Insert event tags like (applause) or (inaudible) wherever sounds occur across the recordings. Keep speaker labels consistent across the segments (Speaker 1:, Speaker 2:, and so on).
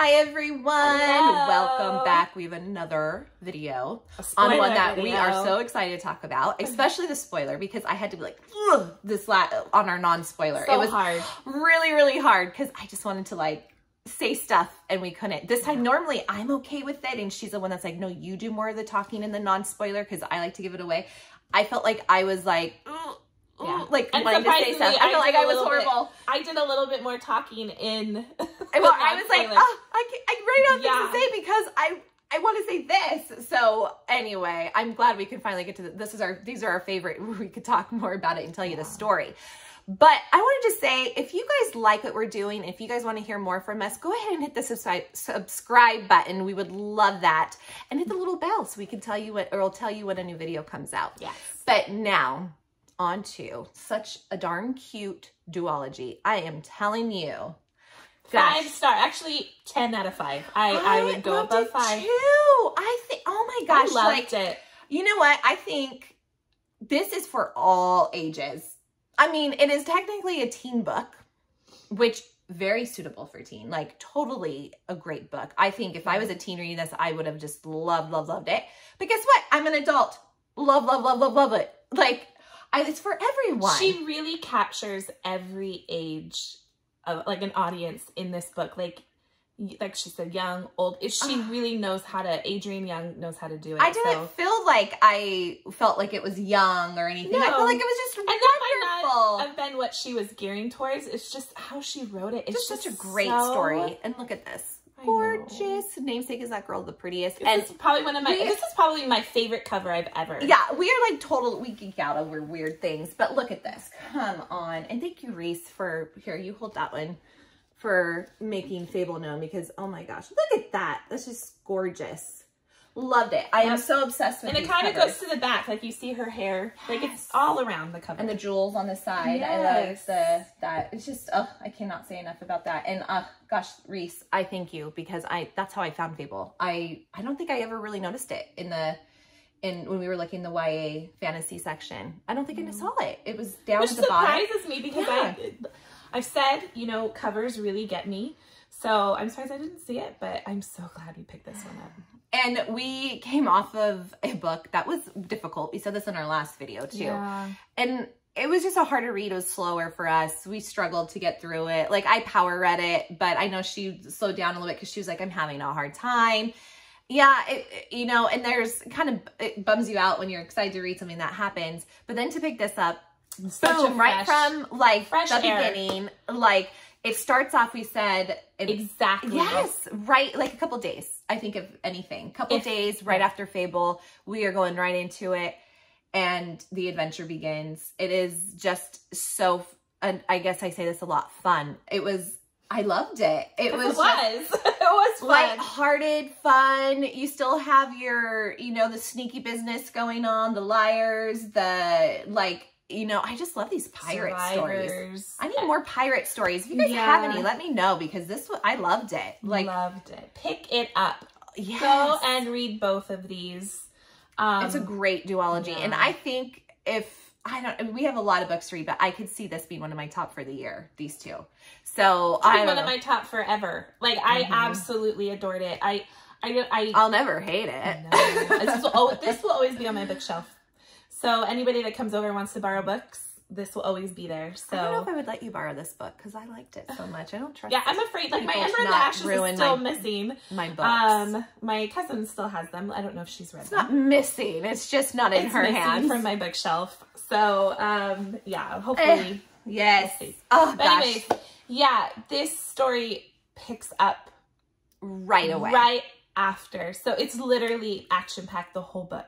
Speaker 1: Hi everyone,
Speaker 2: Hello.
Speaker 1: welcome back. We have another video on one that we are so excited to talk about, (laughs) especially the spoiler because I had to be like this la- on our non-spoiler.
Speaker 2: So
Speaker 1: it was
Speaker 2: hard.
Speaker 1: really really hard because I just wanted to like say stuff and we couldn't. This time normally I'm okay with it and she's the one that's like, no, you do more of the talking in the non-spoiler because I like to give it away. I felt like I was like, "Ugh, ugh,"
Speaker 2: Yeah.
Speaker 1: like
Speaker 2: And
Speaker 1: wanting to say
Speaker 2: surprisingly,
Speaker 1: stuff. I felt
Speaker 2: I
Speaker 1: like I was
Speaker 2: little bit-
Speaker 1: horrible.
Speaker 2: I did a little bit more talking in. (laughs)
Speaker 1: Well, I was like, oh, I, can't, I really don't
Speaker 2: Yeah.
Speaker 1: things to say because I I want to say this. So anyway, I'm glad we can finally get to the, this. Is our these are our favorite. (laughs) We could talk more about it and tell you the story. But I wanted to say, if you guys like what we're doing, if you guys want to hear more from us, go ahead and hit the subscribe subscribe button. We would love that, and hit the little bell so we can tell you what, or it'll tell you when a new video comes out.
Speaker 2: Yes.
Speaker 1: But now, on to such a darn cute duology. I am telling you.
Speaker 2: Five star. Actually, 10 out of 5. I, I, would go above 5.
Speaker 1: Too. I think. Oh my gosh!
Speaker 2: I loved
Speaker 1: like
Speaker 2: it.
Speaker 1: you know what? I think this is for all ages. I mean, it is technically a teen book, which very suitable for teen. Like totally a great book. I think if I was a teen reading this, I would have just loved, loved, loved it. But guess what? I'm an adult. Love, love, love, love, love it. Like I, it's for everyone.
Speaker 2: She really captures every age of like an audience in this book. Like, like she said, young, old. If she really knows how to. Adrienne Young knows how to do it.
Speaker 1: I didn't
Speaker 2: so-
Speaker 1: feel like I felt like it was young or anything. I felt like it was just
Speaker 2: And that might
Speaker 1: wonderful.
Speaker 2: not have been what she was gearing towards. It's just how she wrote it. It's
Speaker 1: just
Speaker 2: just
Speaker 1: such a great
Speaker 2: so-
Speaker 1: story. And look at this. Gorgeous. Namesake is that girl the prettiest.
Speaker 2: This
Speaker 1: and
Speaker 2: is probably one of my. this is probably my favorite cover I've ever.
Speaker 1: yeah, we are like total we geek out over weird things. But look at this. Come on. And thank you, Reese, for here, you hold that one for making Fable known because oh my gosh, look at that. That's just gorgeous. Loved it. I am so obsessed with it.
Speaker 2: And it kind of goes to the back, like you see her hair, like it's all around the cover.
Speaker 1: and the jewels on the side. I love
Speaker 2: Yes.
Speaker 1: the that. It's just oh, I cannot say enough about that. And uh, gosh, Reese, I thank you because I that's how I found Fable. I I don't think I ever really noticed it in the in when we were looking the YA fantasy section. I don't think I saw it. It was down
Speaker 2: Which
Speaker 1: at the bottom.
Speaker 2: Which surprises me because
Speaker 1: Yeah.
Speaker 2: I, I've said, you know, covers really get me. So I'm surprised I didn't see it, but I'm so glad we picked this one up.
Speaker 1: And we came off of a book that was difficult. We said this in our last video too.
Speaker 2: Yeah.
Speaker 1: and it was just a harder read. It was slower for us. We struggled to get through it. Like I power read it, but I know she slowed down a little bit because she was like, I'm having a hard time. Yeah, it, it- you know, and there's kind of, it bums you out when you're excited to read something that happens. But then to pick this up,
Speaker 2: Such
Speaker 1: boom, right
Speaker 2: fresh-
Speaker 1: from like
Speaker 2: fresh
Speaker 1: the
Speaker 2: air.
Speaker 1: beginning, like it starts off, we said, it,
Speaker 2: Exactly.
Speaker 1: Yes, right. Like a couple days, I think of anything. Couple
Speaker 2: If-
Speaker 1: days right after Fable, we are going right into it, and the adventure begins. It is just so. And I guess I say this a lot. Fun. It was. I loved it. It was
Speaker 2: It
Speaker 1: was. (laughs)
Speaker 2: it was fun.
Speaker 1: lighthearted fun. You still have your, you know, the sneaky business going on, the liars, the like, you know, I just love these pirate stories. I need more pirate stories. If you guys
Speaker 2: Yeah.
Speaker 1: have any, let me know because this one I loved it. Like
Speaker 2: loved it. Pick it up.
Speaker 1: yes.
Speaker 2: Go and read both of these. Um,
Speaker 1: it's a great duology. And. I think if I don't we have a lot of books to read, but I could see this being one of my top for the year, these two. So
Speaker 2: I one
Speaker 1: don't
Speaker 2: of my top forever. Like I
Speaker 1: Mhm.
Speaker 2: absolutely adored it. I I I
Speaker 1: I'll never hate it.
Speaker 2: No. this, will, this will always be on my bookshelf. So anybody that comes over and wants to borrow books, this will always be there.
Speaker 1: So I don't know if I would let you borrow this book because I liked it so much. I don't trust
Speaker 2: yeah, I'm afraid like my Ember and the Ashes is still
Speaker 1: my-
Speaker 2: missing.
Speaker 1: my books.
Speaker 2: Um, my cousin still has them. I don't know if she's read
Speaker 1: it's
Speaker 2: them.
Speaker 1: not missing. It's just not in
Speaker 2: It's
Speaker 1: her hands.
Speaker 2: from my bookshelf. So um, yeah, hopefully.
Speaker 1: yes.
Speaker 2: We'll.
Speaker 1: Oh
Speaker 2: But
Speaker 1: gosh.
Speaker 2: anyways, yeah, this story picks up
Speaker 1: right away.
Speaker 2: right after. So it's literally action packed the whole book.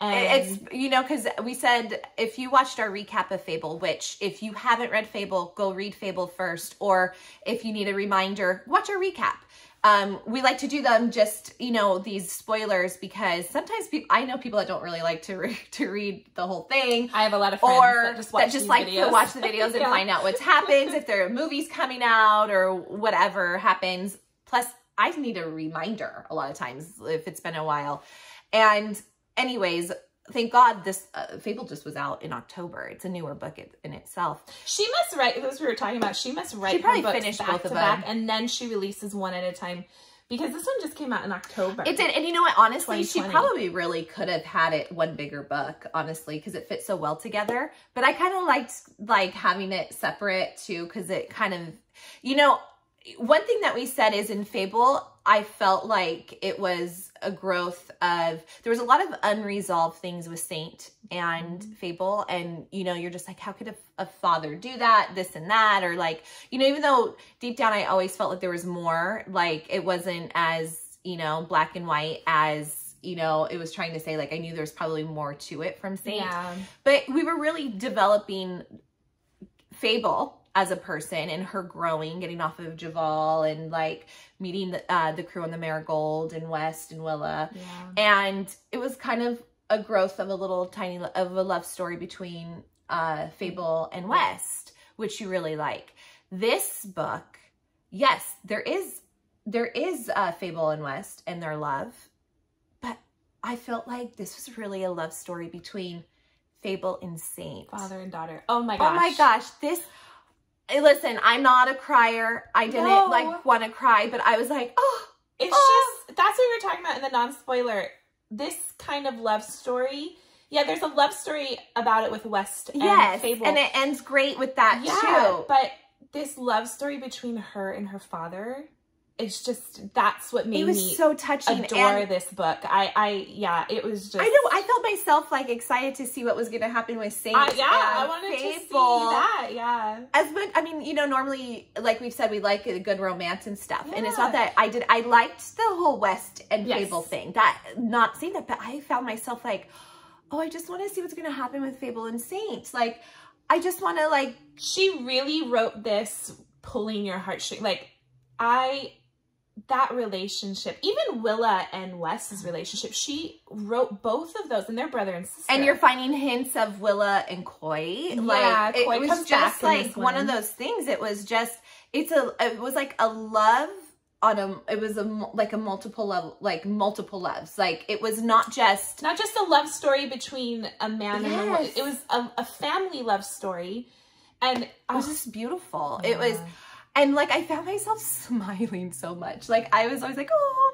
Speaker 2: And
Speaker 1: It's you know because we said if you watched our recap of Fable, which if you haven't read Fable, go read Fable first, or if you need a reminder, watch our recap. Um, we like to do them just you know these spoilers because sometimes people I know people that don't really like to re- (laughs) to read the whole thing
Speaker 2: I have a lot of friends
Speaker 1: or
Speaker 2: that just watch these
Speaker 1: like
Speaker 2: videos.
Speaker 1: to watch the videos and (laughs)
Speaker 2: Yeah.
Speaker 1: find out what's happens if there are movies coming out or whatever happens. Plus, I need a reminder a lot of times if it's been a while. And anyways, thank God this uh, Fable just was out in October. It's a newer book in, in itself.
Speaker 2: She must write, as we were talking about, she must write
Speaker 1: She
Speaker 2: her
Speaker 1: probably finished
Speaker 2: back
Speaker 1: both of
Speaker 2: back,
Speaker 1: them.
Speaker 2: and then she releases one at a time. Because this one just came out in October.
Speaker 1: It did, and you know what? Honestly, she probably really could have had it one bigger book, honestly, because it fits so well together. But I kind of liked like having it separate too, because it kind of, you know, one thing that we said is in Fable, I felt like it was a growth of there was a lot of unresolved things with Saint and mm-hmm. Fable, and you know, you're just like, how could a, a father do that, this and that, or like, you know, even though deep down I always felt like there was more, like it wasn't as you know black and white as you know it was trying to say like I knew there was probably more to it from Saint,
Speaker 2: yeah.
Speaker 1: but we were really developing Fable as a person and her growing, getting off of Jeval and like meeting the, uh, the crew on the Marigold and West and Willa.
Speaker 2: Yeah.
Speaker 1: And it was kind of a growth of a little tiny, of a love story between uh, Fable and West, which you really like. This book, yes, there is, there is uh, Fable and West and their love, but I felt like this was really a love story between Fable and Saint.
Speaker 2: Father and daughter. Oh my gosh.
Speaker 1: Oh my gosh, this. Eh, Listen, I'm not a crier. I didn't
Speaker 2: No.
Speaker 1: like want to cry, but I was like, oh,
Speaker 2: It's
Speaker 1: Oh.
Speaker 2: just that's what we were talking about in the non-spoiler. This kind of love story. Yeah, there's a love story about it with West and
Speaker 1: yes,
Speaker 2: Fable.
Speaker 1: and it ends great with that
Speaker 2: yeah,
Speaker 1: too.
Speaker 2: but this love story between her and her father, it's just that's what made
Speaker 1: It was
Speaker 2: me
Speaker 1: so touching.
Speaker 2: adore
Speaker 1: and
Speaker 2: this book. I, I, yeah, it was just.
Speaker 1: I know. I felt myself like excited to see what was going to happen with Saint.
Speaker 2: I- yeah, I
Speaker 1: and
Speaker 2: wanted to see that. Yeah,
Speaker 1: As much, I mean, you know, normally, like we've said, we like a good romance and stuff. And it's not that I did, I liked the whole West and
Speaker 2: Yes.
Speaker 1: Fable thing. That, not seeing that, but I found myself like, oh, I just want to see what's going to happen with Fable and Saint. Like, I just want to, like,
Speaker 2: she really wrote this pulling your heartstring. Like, I. That relationship, even Willa and Wes's relationship, she wrote both of those, and they're brother and sister.
Speaker 1: and you're finding hints of Willa and Koy. like,
Speaker 2: Koy
Speaker 1: it was just like
Speaker 2: this
Speaker 1: one of those things. It was just, it's a, it was like a love on a, it was a, like a multiple level, like multiple loves. Like, it was not just,
Speaker 2: not just a love story between a man and a woman. It was a, a family love story, and
Speaker 1: It was
Speaker 2: oh,
Speaker 1: just beautiful. It was,
Speaker 2: yeah.
Speaker 1: And like I found myself (laughs) smiling so much. Like I was always like, oh,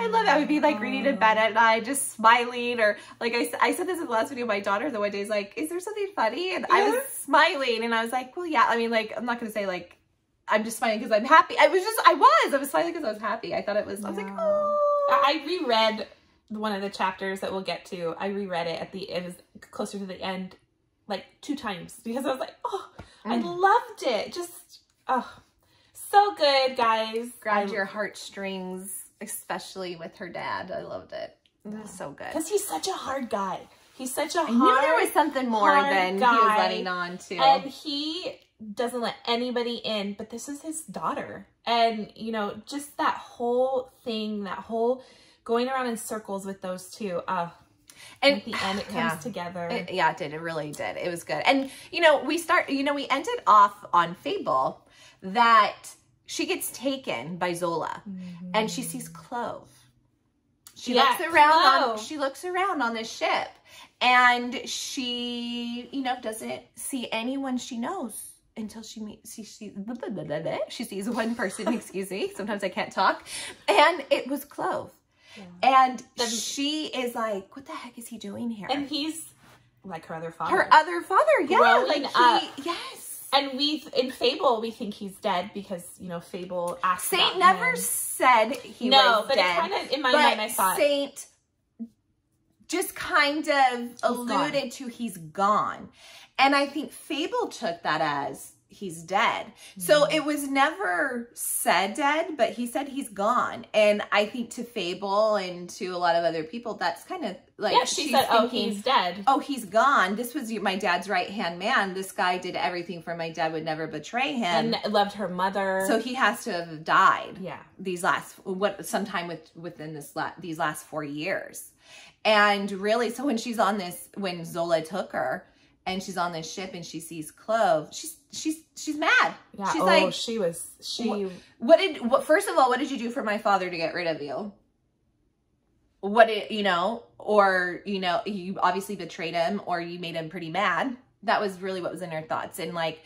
Speaker 1: I love that. I would be like reading in bed at night, just smiling, or like I, I said this in the last video. My daughter the one day is like, is there something funny? And I was smiling, and I was like, well, yeah. I mean, like I'm not gonna say like I'm just smiling because I'm happy. I was just, I was, I was smiling because I was happy. I thought it was. I was like, oh.
Speaker 2: I I reread one of the chapters that we'll get to. I reread it at the it was closer to the end, like two times because I was like, oh, I
Speaker 1: Mm.
Speaker 2: loved it. Just oh, so good, guys.
Speaker 1: Grabbed your heartstrings, especially with her dad. I loved it. It was so good.
Speaker 2: because he's such a hard guy. He's such a
Speaker 1: I
Speaker 2: hard.
Speaker 1: knew there was something more than he was
Speaker 2: guy.
Speaker 1: letting on to.
Speaker 2: and he doesn't let anybody in but this is his daughter and you know just that whole thing that whole going around in circles with those two uh and at the end it comes (sighs)
Speaker 1: yeah.
Speaker 2: together
Speaker 1: It- yeah, it did. It really did. It was good. And you know, we start. You know, we ended off on Fable that she gets taken by Zola, mm-hmm. and she sees Clove. She
Speaker 2: Yeah,
Speaker 1: looks around on. She looks around on this ship, and she, you know, doesn't see anyone she knows until she meets. She sees. (laughs) She sees one person. (laughs) excuse me. Sometimes I can't talk, and it was Clove. And
Speaker 2: Then-
Speaker 1: she is like, "What the heck is he doing here?"
Speaker 2: and he's like her other father
Speaker 1: her other father, yeah,
Speaker 2: Growing
Speaker 1: like
Speaker 2: up.
Speaker 1: yes.
Speaker 2: And we in fable we think he's dead because you know fable asked
Speaker 1: Saint never
Speaker 2: him.
Speaker 1: said he
Speaker 2: no
Speaker 1: was
Speaker 2: but
Speaker 1: dead,
Speaker 2: it kind of in my
Speaker 1: but
Speaker 2: mind i thought
Speaker 1: Saint just kind of alluded to he's gone, and I think Fable took that as he's dead. So
Speaker 2: Mm-hmm.
Speaker 1: it was never said dead, but he said he's gone, and I think to Fable and to a lot of other people, that's kind of like
Speaker 2: yeah she said oh he's dead
Speaker 1: oh, he's gone. This was my dad's right hand man. This guy did everything for my dad, would never betray him.
Speaker 2: and loved her mother
Speaker 1: so he has to have died
Speaker 2: yeah
Speaker 1: these last what sometime with within this la- these last four years. And really, so when she's on this, when Zola took her, and she's on this ship and she sees Clove, she's she's she's mad.
Speaker 2: yeah
Speaker 1: she's
Speaker 2: oh
Speaker 1: like,
Speaker 2: she was she
Speaker 1: what did what? First of all, what did you do for my father to get rid of you? what it, you know, or, you know, you obviously betrayed him or you made him pretty mad. That was really what was in her thoughts. And like,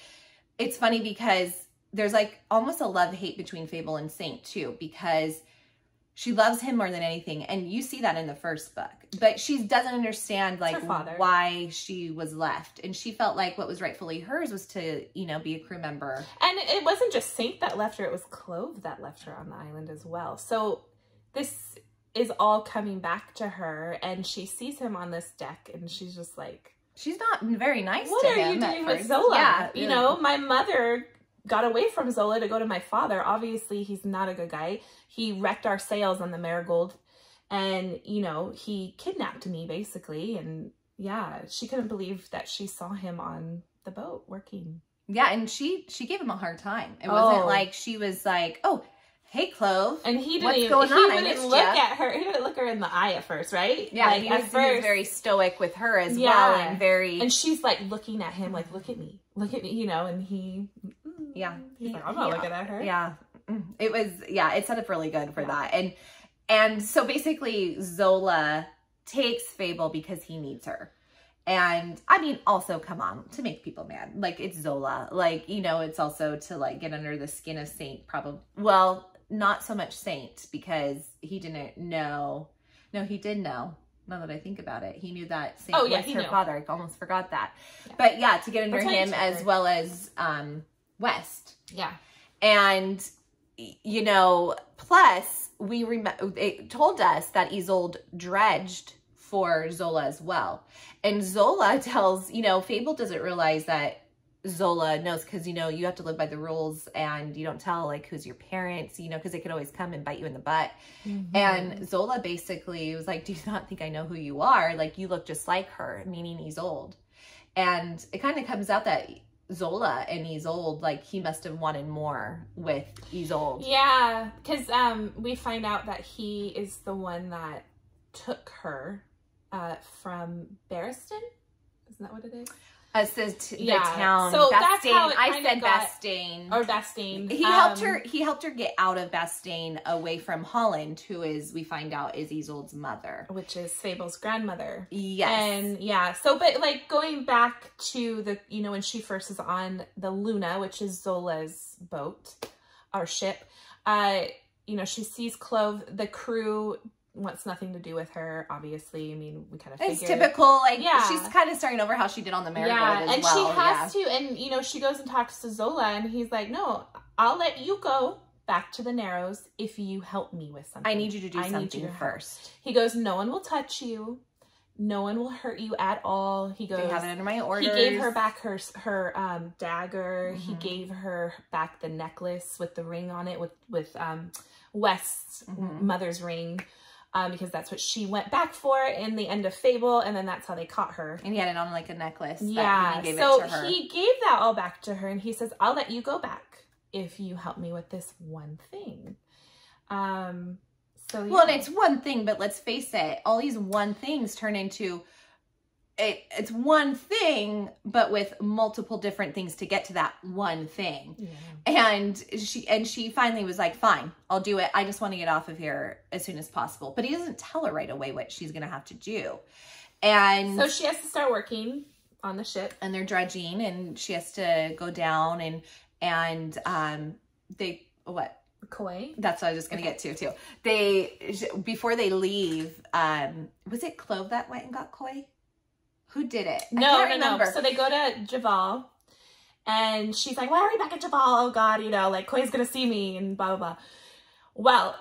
Speaker 1: it's funny because there's like almost a love hate between Fable and Saint too, because she loves him more than anything. And you see that in the first book, but she doesn't understand like why she was left. And she felt like what was rightfully hers was to, you know, be a crew member.
Speaker 2: And it wasn't just Saint that left her. It was Clove that left her on the island as well. So this is all coming back to her and she sees him on this deck and she's just like
Speaker 1: she's not very nice what are you doing with
Speaker 2: zola yeah, you know my mother got away from zola to go to my father obviously he's not a good guy he wrecked our sails on the marigold and you know he kidnapped me basically and yeah she couldn't believe that she saw him on the boat working
Speaker 1: yeah and she she gave him a hard time it wasn't oh. like she was like oh hey Clove.
Speaker 2: And he didn't What's even, going he on? look you. at her. He didn't look her in the eye at first, right?
Speaker 1: Yeah, like, he, was, first, he was very stoic with her as yeah. well and very
Speaker 2: And she's like looking at him like, look at me. Look at me, you know, and he
Speaker 1: Yeah.
Speaker 2: He's he, like, I'm not looking at her.
Speaker 1: Yeah. Mm. It was yeah, it set up really good for yeah. that. And and so basically Zola takes Fable because he needs her. And I mean, also come on to make people mad. Like it's Zola. Like, you know, it's also to like get under the skin of Saint probably. Well, not so much Saint because he didn't know. No, he did know. Now that I think about it, he knew that Saint oh, yeah, was her knew. father. I almost forgot that. Yeah. But yeah, to get under him as well as um, West.
Speaker 2: Yeah.
Speaker 1: And, you know, plus we remember, it told us that Isolde dredged for Zola as well. And Zola (laughs) tells, you know, Fable doesn't realize that Zola knows because, you know, you have to live by the rules and you don't tell like who's your parents, you know, because they could always come and bite you in the butt. Mm-hmm. And Zola basically was like, do you (laughs) not think I know who you are? Like you look just like her, meaning Isolde. And it kind of comes out that Zola and Isolde, like he must have wanted more with Isolde.
Speaker 2: Yeah, because um, we find out that he is the one that took her uh, from Bastian. Isn't that what it is?
Speaker 1: Assist the yeah. town. So Bastane. that's how it I said got.
Speaker 2: Or Bastane.
Speaker 1: He um, helped her he helped her get out of Bastane away from Holland, who is we find out is Isolde's mother.
Speaker 2: Which is Fable's grandmother.
Speaker 1: Yes.
Speaker 2: And yeah, so but like going back to the you know, when she first is on the Luna, which is Zola's boat, our ship, uh, you know, she sees Clove, the crew wants nothing to do with her. Obviously, I mean, we kind of
Speaker 1: it's typical. Like, yeah, she's kind of starting over how she did on the marigold. Yeah,
Speaker 2: and
Speaker 1: well.
Speaker 2: she has yeah. to. And you know, she goes and talks to Zola, and he's like, "No, I'll let you go." Back to the Narrows if you help me with something.
Speaker 1: I need you to do I something to first.
Speaker 2: He goes, No one will touch you. No one will hurt you at all. He goes,
Speaker 1: they have it under my orders.
Speaker 2: He gave her back her her um, dagger. Mm-hmm. He gave her back the necklace with the ring on it with with um, West's mm-hmm. mother's ring um, because that's what she went back for in the end of Fable, and then that's how they caught her.
Speaker 1: And he had it on like a necklace.
Speaker 2: Yeah,
Speaker 1: he
Speaker 2: so he gave that all back to her, and he says, "I'll let you go back if you help me with this one thing." Um, so
Speaker 1: yeah. well, it's one thing, but let's face it, all these one things turn into it, it's one thing, but with multiple different things to get to that one thing. Yeah. And she and she finally was like, "Fine, I'll do it. I just want to get off of here as soon as possible." But he doesn't tell her right away what she's going to have to do. And
Speaker 2: so she has to start working on the ship,
Speaker 1: and they're dredging, and she has to go down and and um they what
Speaker 2: Koy.
Speaker 1: That's what I was just gonna okay. get to too. They before they leave, um, was it Clove that went and got Koy? Who did it?
Speaker 2: No, no, remember. no. So they go to Jeval and she's like, why are we back at Jeval? Oh God, you know, like Koy's gonna see me and blah, blah, blah. Well,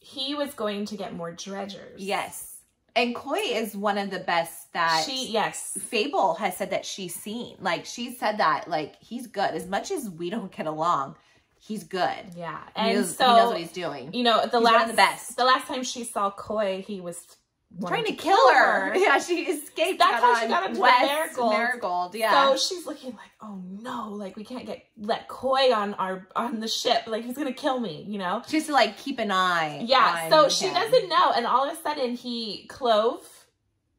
Speaker 2: he was going to get more dredgers.
Speaker 1: Yes. And Koy is one of the best that
Speaker 2: she yes.
Speaker 1: Fable has said that she's seen. Like she said that like he's good. As much as we don't get along, he's good.
Speaker 2: Yeah.
Speaker 1: And he knows, so he knows what he's doing.
Speaker 2: You know, the he's last the best. The last time she saw Koy, he was
Speaker 1: trying to, kill, her. her. (laughs) Yeah, she escaped.
Speaker 2: That's how she got into West Marigold.
Speaker 1: Marigold. Yeah.
Speaker 2: So she's looking like, oh no, like we can't get let Koy on our on the ship. Like he's gonna kill me, you know.
Speaker 1: She has to like keep an eye.
Speaker 2: Yeah. so she doesn't know, and all of a sudden he clove.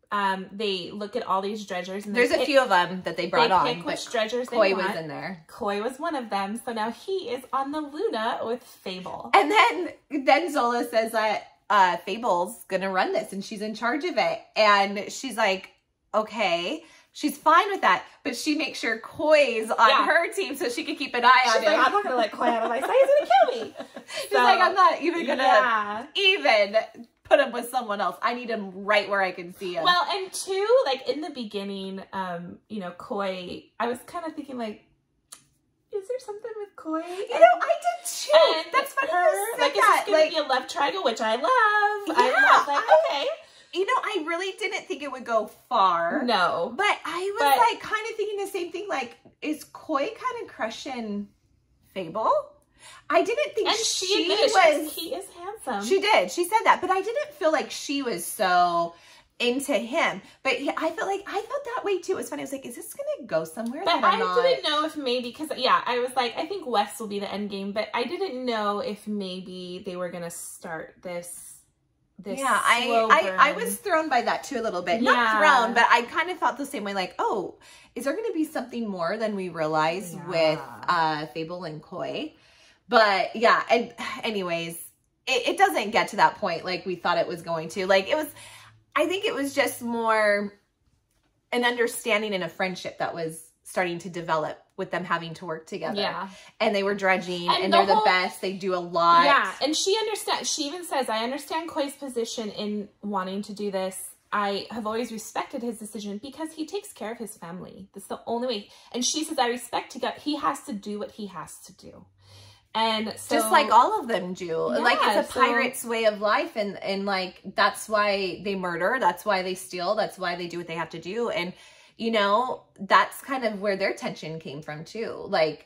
Speaker 2: Um, they look at all these dredgers. And
Speaker 1: There's a few of them that they brought
Speaker 2: they
Speaker 1: on.
Speaker 2: Pick which dredgers
Speaker 1: Koy was in there.
Speaker 2: Koy was one of them. So now he is on the Luna with Fable.
Speaker 1: And then then Zola says that uh, Fable's gonna run this and she's in charge of it. And she's like, okay. She's fine with that, but she makes sure Koy's on
Speaker 2: Yeah.
Speaker 1: her team so she can keep an eye on
Speaker 2: She's
Speaker 1: him.
Speaker 2: like, I'm not gonna let Koy out of my sight. He's gonna kill me. (laughs)
Speaker 1: She's
Speaker 2: So,
Speaker 1: like, I'm not even gonna
Speaker 2: Yeah.
Speaker 1: even put him with someone else. I need him right where I can see him.
Speaker 2: Well, and two, like in the beginning, um, you know, Koy, I was kind of thinking like, is there something with Koy?
Speaker 1: you know, I did too. That's funny
Speaker 2: her,
Speaker 1: you said
Speaker 2: like,
Speaker 1: that.
Speaker 2: this gonna
Speaker 1: Like,
Speaker 2: be a love triangle, which I love.
Speaker 1: Yeah,
Speaker 2: I love like, okay.
Speaker 1: you know, I really didn't think it would go far.
Speaker 2: No.
Speaker 1: But I was
Speaker 2: But-
Speaker 1: like kind of thinking the same thing. Like, is Koy kind of crushing Fable? I didn't think
Speaker 2: And she,
Speaker 1: she
Speaker 2: admitted, she
Speaker 1: was.
Speaker 2: was, he is handsome.
Speaker 1: She did. She said that, but I didn't feel like she was so into him. But yeah, I felt like I felt that way too. It was funny. I was like, is this gonna go somewhere
Speaker 2: But I
Speaker 1: not?
Speaker 2: didn't know if maybe because yeah, I was like, I think West will be the end game, but I didn't know if maybe they were gonna start this. This
Speaker 1: yeah, I, I I was thrown by that too a little bit. Not
Speaker 2: Yeah.
Speaker 1: thrown, but I kind of felt the same way. Like, oh, is there going to be something more than we realize
Speaker 2: Yeah.
Speaker 1: with uh Fable and Koy? But yeah, and (sighs) anyways, it, it doesn't get to that point like we thought it was going to. Like it was, I think it was just more an understanding and a friendship that was starting to develop with them having to work together.
Speaker 2: Yeah.
Speaker 1: and they were dredging,
Speaker 2: And
Speaker 1: and,
Speaker 2: the
Speaker 1: they're the best. They do a lot.
Speaker 2: Yeah, and she understands. She even says, "I understand Koy's position in wanting to do this. I have always respected his decision because he takes care of his family. That's the only way." And she says, "I respect he got. He has to do what he has to do." And so,
Speaker 1: just like all of them do. Like it's a
Speaker 2: so-
Speaker 1: pirate's way of life and and like that's why they murder that's why they steal that's why they do what they have to do. And you know that's kind of where their tension came from too. Like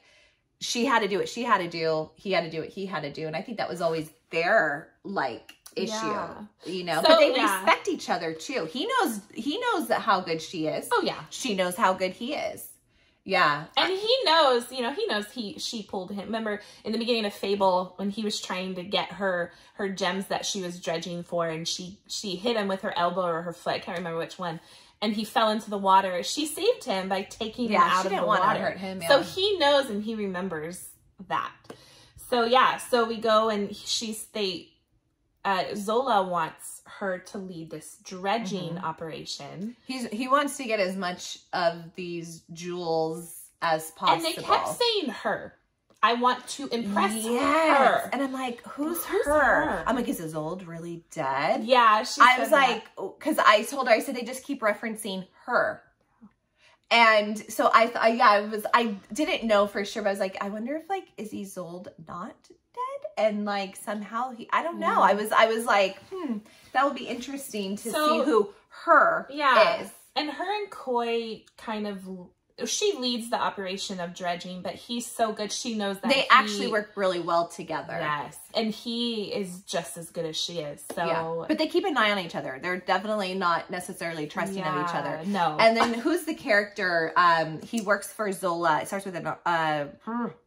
Speaker 1: she had to do what she had to do he had to do what he had to do. And i think that was always their like issue
Speaker 2: Yeah.
Speaker 1: you know?
Speaker 2: So,
Speaker 1: but they
Speaker 2: yeah.
Speaker 1: respect each other too. He knows he knows that how good she is.
Speaker 2: Oh yeah,
Speaker 1: she knows how good he is yeah
Speaker 2: and he knows. You know, he knows he she pulled him. Remember in the beginning of Fable when he was trying to get her her gems that she was dredging for, and she she hit him with her elbow or her foot. I can't remember which one. And he fell into the water. She saved him by taking him out
Speaker 1: she
Speaker 2: of
Speaker 1: didn't
Speaker 2: the water.
Speaker 1: hurt him,
Speaker 2: So he knows and he remembers that. So yeah, so we go and she's they uh Zola wants her to lead this dredging
Speaker 1: Mm-hmm.
Speaker 2: operation.
Speaker 1: He's he wants to get as much of these jewels as possible.
Speaker 2: And they kept saying her. I want to impress
Speaker 1: yes.
Speaker 2: her.
Speaker 1: And I'm like, who's,
Speaker 2: Who's
Speaker 1: her?
Speaker 2: her?
Speaker 1: I'm like, is Isolde really dead?
Speaker 2: Yeah,
Speaker 1: I was
Speaker 2: that.
Speaker 1: like, because I told her, I said they just keep referencing her. And so I thought, yeah, I was, I didn't know for sure, but I was like, I wonder if like, is Isolde not dead? And like somehow he, I don't know.
Speaker 2: Yeah.
Speaker 1: I was, I was like, hmm, that would be interesting to
Speaker 2: So-
Speaker 1: see who her
Speaker 2: Yeah.
Speaker 1: is.
Speaker 2: and her and Koy kind of she leads the operation of dredging, but he's so good. She knows that
Speaker 1: They
Speaker 2: he-
Speaker 1: actually work really well together.
Speaker 2: Yes, and he is just as good as she is. So
Speaker 1: Yeah. But they keep an eye on each other. They're definitely not necessarily trusting of each other.
Speaker 2: No,
Speaker 1: And then who's the character? Um, he works for Zola. It starts with an uh,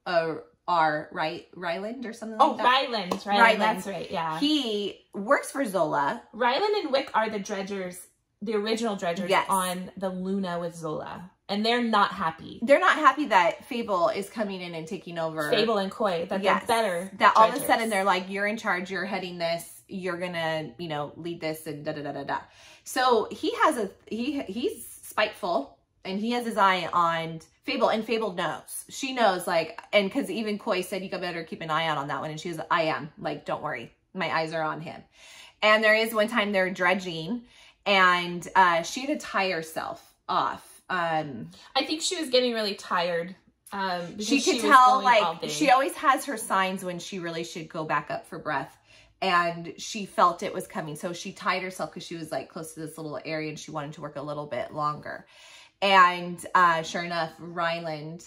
Speaker 1: uh R, right? Ryland or something
Speaker 2: oh
Speaker 1: like that.
Speaker 2: Ryland, right?
Speaker 1: Ryland.
Speaker 2: That's right. Yeah,
Speaker 1: He works for Zola.
Speaker 2: Ryland and Wick are the dredgers, the original dredgers
Speaker 1: Yes.
Speaker 2: on the Luna with Zola, and they're not happy.
Speaker 1: They're not happy that Fable is coming in and taking over.
Speaker 2: Fable and Koy, that
Speaker 1: Yes.
Speaker 2: they're better.
Speaker 1: That all of a sudden they're like, you're in charge, you're heading this, you're gonna, you know, lead this and da da da da da. So he has a he he's spiteful and he has his eye on Fable and Fable knows. She knows like and cause even Koy said you better keep an eye out on that one. And she was, I am. Like, don't worry. My eyes are on him. And there is one time they're dredging and uh she had to tie herself off. Um
Speaker 2: I think she was getting really tired. Um,
Speaker 1: she could
Speaker 2: was
Speaker 1: tell like she always has her signs when she really should go back up for breath and she felt it was coming so she tied herself because she was like close to this little area and she wanted to work a little bit longer and uh sure enough ryland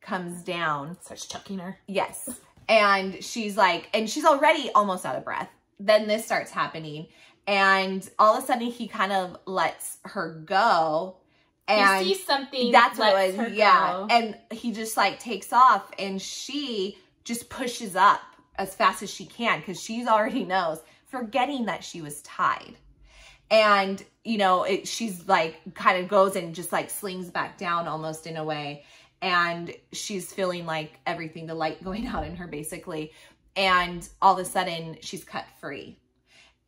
Speaker 1: comes down.
Speaker 2: Starts chucking her.
Speaker 1: yes. And she's like and she's already almost out of breath. Then this starts happening. And all of a sudden he kind of lets her go. And
Speaker 2: he sees something.
Speaker 1: that's what it was. yeah.
Speaker 2: go.
Speaker 1: and he just like takes off. And she just pushes up as fast as she can because she's already knows forgetting that she was tied and you know it, she's like kind of goes and just like slings back down almost in a way and she's feeling like everything the light going (laughs) out in her basically and all of a sudden she's cut free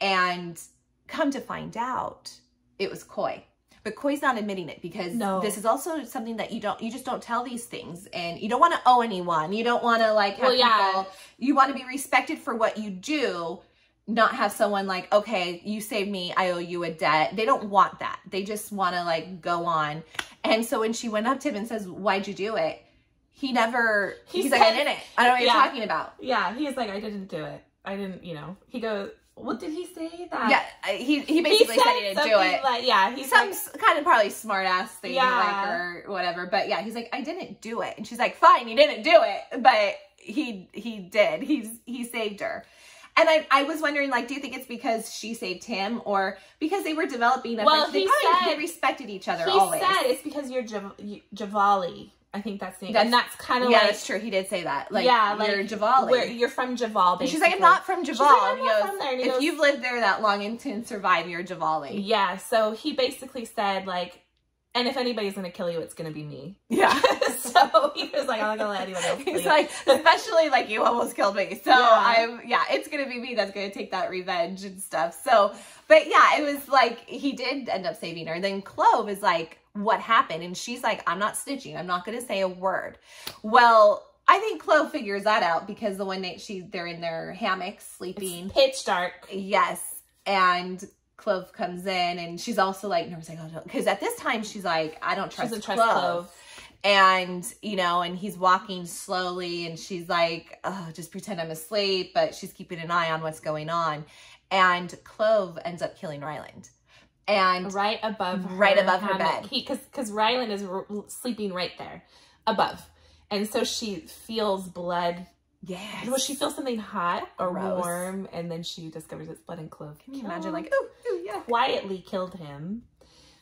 Speaker 1: And come to find out, it was Koy. But Koy's not admitting it because
Speaker 2: No.
Speaker 1: this is also something that you don't, you just don't tell these things, and you don't want to owe anyone. You don't want to like have
Speaker 2: Well, yeah.
Speaker 1: people. You want to be respected for what you do, not have someone like, okay, you saved me, I owe you a debt. They don't want that. They just want to like go on. And so when she went up to him and says, "Why'd you do it?" He never.
Speaker 2: He
Speaker 1: he's like, "I
Speaker 2: said-
Speaker 1: didn't. I don't know what
Speaker 2: Yeah.
Speaker 1: you're talking about."
Speaker 2: Yeah, he's like, I didn't do it. I didn't, you know. He goes, what did he say? That
Speaker 1: Yeah, uh, he he basically said, he didn't do it.
Speaker 2: Like, yeah, he's
Speaker 1: Some
Speaker 2: like,
Speaker 1: kind of probably smart ass thing,
Speaker 2: Yeah.
Speaker 1: like or whatever. But yeah, he's like, I didn't do it, and she's like, fine, you didn't do it, but he he did. He's he saved her. And I, I was wondering, like, do you think it's because she saved him, or because they were developing a
Speaker 2: Well?
Speaker 1: They probably
Speaker 2: said-
Speaker 1: they respected each other
Speaker 2: he
Speaker 1: always.
Speaker 2: said it's because you're Jav- Jevali. I think that's the name.
Speaker 1: That's-
Speaker 2: and that's kind of
Speaker 1: yeah,
Speaker 2: like,
Speaker 1: that's true. He did say that. Like,
Speaker 2: yeah, like
Speaker 1: you're
Speaker 2: Jevali. You're from Jeval,
Speaker 1: And
Speaker 2: basically.
Speaker 1: she's like, I'm not from Jeval.
Speaker 2: like, I'm not from there.
Speaker 1: If
Speaker 2: goes-
Speaker 1: you've lived there that long and can survive, you're Jevali.
Speaker 2: Yeah, so he basically said like, and if anybody's gonna kill you, it's gonna be me.
Speaker 1: Yeah. (laughs)
Speaker 2: so he was like, I'm not gonna let anyone else. (laughs) kill
Speaker 1: He's
Speaker 2: you.
Speaker 1: like, especially like you almost killed me. So
Speaker 2: Yeah.
Speaker 1: I'm, yeah, it's going to be me that's going to take that revenge and stuff. So, but yeah, it was like, he did end up saving her. Then Clove is like, what happened? And she's like, I'm not snitching. I'm not going to say a word. Well, I think Clove figures that out because the one night she, they're in their hammocks sleeping.
Speaker 2: It's pitch dark.
Speaker 1: Yes. And Clove comes in and she's also like, nervous, like, oh, because at this time she's like, I don't trust,
Speaker 2: doesn't trust
Speaker 1: Clove.
Speaker 2: Clove.
Speaker 1: And, you know, and he's walking slowly and she's like, oh, just pretend I'm asleep, but she's keeping an eye on what's going on. And Clove ends up killing Ryland. And
Speaker 2: right above her
Speaker 1: Right above her bed.
Speaker 2: He because because Ryland is sleeping right there above, and so she feels blood.
Speaker 1: Yes.
Speaker 2: Well, she feels something hot or
Speaker 1: Gross.
Speaker 2: warm, and then she discovers it's blood and clove.
Speaker 1: Can you imagine like, ooh, ooh, yeah.
Speaker 2: quietly killed him,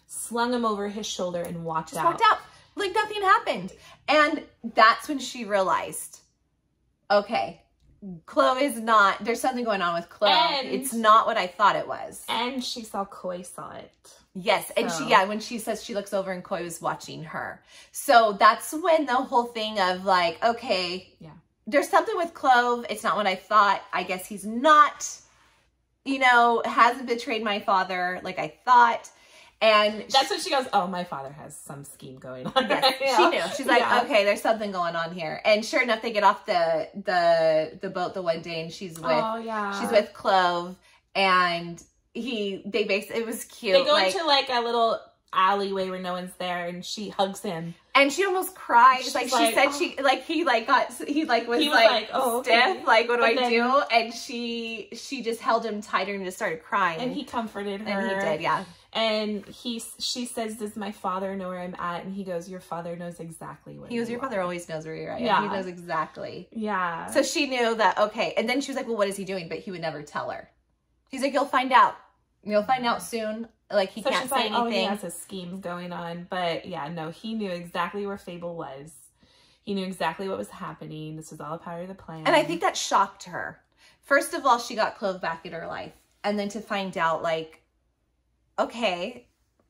Speaker 2: slung him over his shoulder, and walked
Speaker 1: Just
Speaker 2: out.
Speaker 1: walked out like nothing happened. And that's when she realized, okay, Clove is not, there's something going on with Clove.
Speaker 2: And-
Speaker 1: it's not what I thought it was.
Speaker 2: And she saw Koy saw it.
Speaker 1: Yes, and
Speaker 2: So-
Speaker 1: she yeah, when she says she looks over and Koy was watching her. So that's when the whole thing of like, okay,
Speaker 2: Yeah.
Speaker 1: There's something with Clove. It's not what I thought. I guess he's not, you know, hasn't betrayed my father like I thought. And
Speaker 2: That's when she goes, "Oh, my father has some scheme going on."
Speaker 1: Yes,
Speaker 2: right
Speaker 1: she
Speaker 2: now."
Speaker 1: knew. She's like,
Speaker 2: Yeah.
Speaker 1: okay, there's something going on here. And sure enough, they get off the the the boat the one day, and she's with
Speaker 2: Oh yeah.
Speaker 1: she's with Clove, and he they base it was cute.
Speaker 2: They go
Speaker 1: like,
Speaker 2: into like a little alleyway where no one's there, and she hugs him.
Speaker 1: and she almost cries.
Speaker 2: She's
Speaker 1: like she
Speaker 2: like,
Speaker 1: said,
Speaker 2: oh.
Speaker 1: she like he like got he like was,
Speaker 2: He was
Speaker 1: like,
Speaker 2: like, oh,
Speaker 1: stiff.
Speaker 2: okay.
Speaker 1: Like what do I
Speaker 2: then-
Speaker 1: do? And she she just held him tighter and just started crying.
Speaker 2: And he comforted her.
Speaker 1: and he did, yeah.
Speaker 2: And he, she says, "Does my father know where I'm at?" And he goes, "Your father knows exactly where."
Speaker 1: He goes,
Speaker 2: you
Speaker 1: your
Speaker 2: are."
Speaker 1: father always knows where you're at.
Speaker 2: Yeah.
Speaker 1: he knows exactly.
Speaker 2: Yeah.
Speaker 1: So she knew that, okay. And then she was like, well, what is he doing? But he would never tell her. He's like, you'll find out. You'll find out soon. Like, he
Speaker 2: so
Speaker 1: can't say
Speaker 2: like, "Oh, he has his schemes going on." But yeah, no, he knew exactly where Fable was. He knew exactly what was happening. This was all a part of the plan.
Speaker 1: and I think that shocked her. First of all, she got Clove back in her life. And then to find out, like, okay,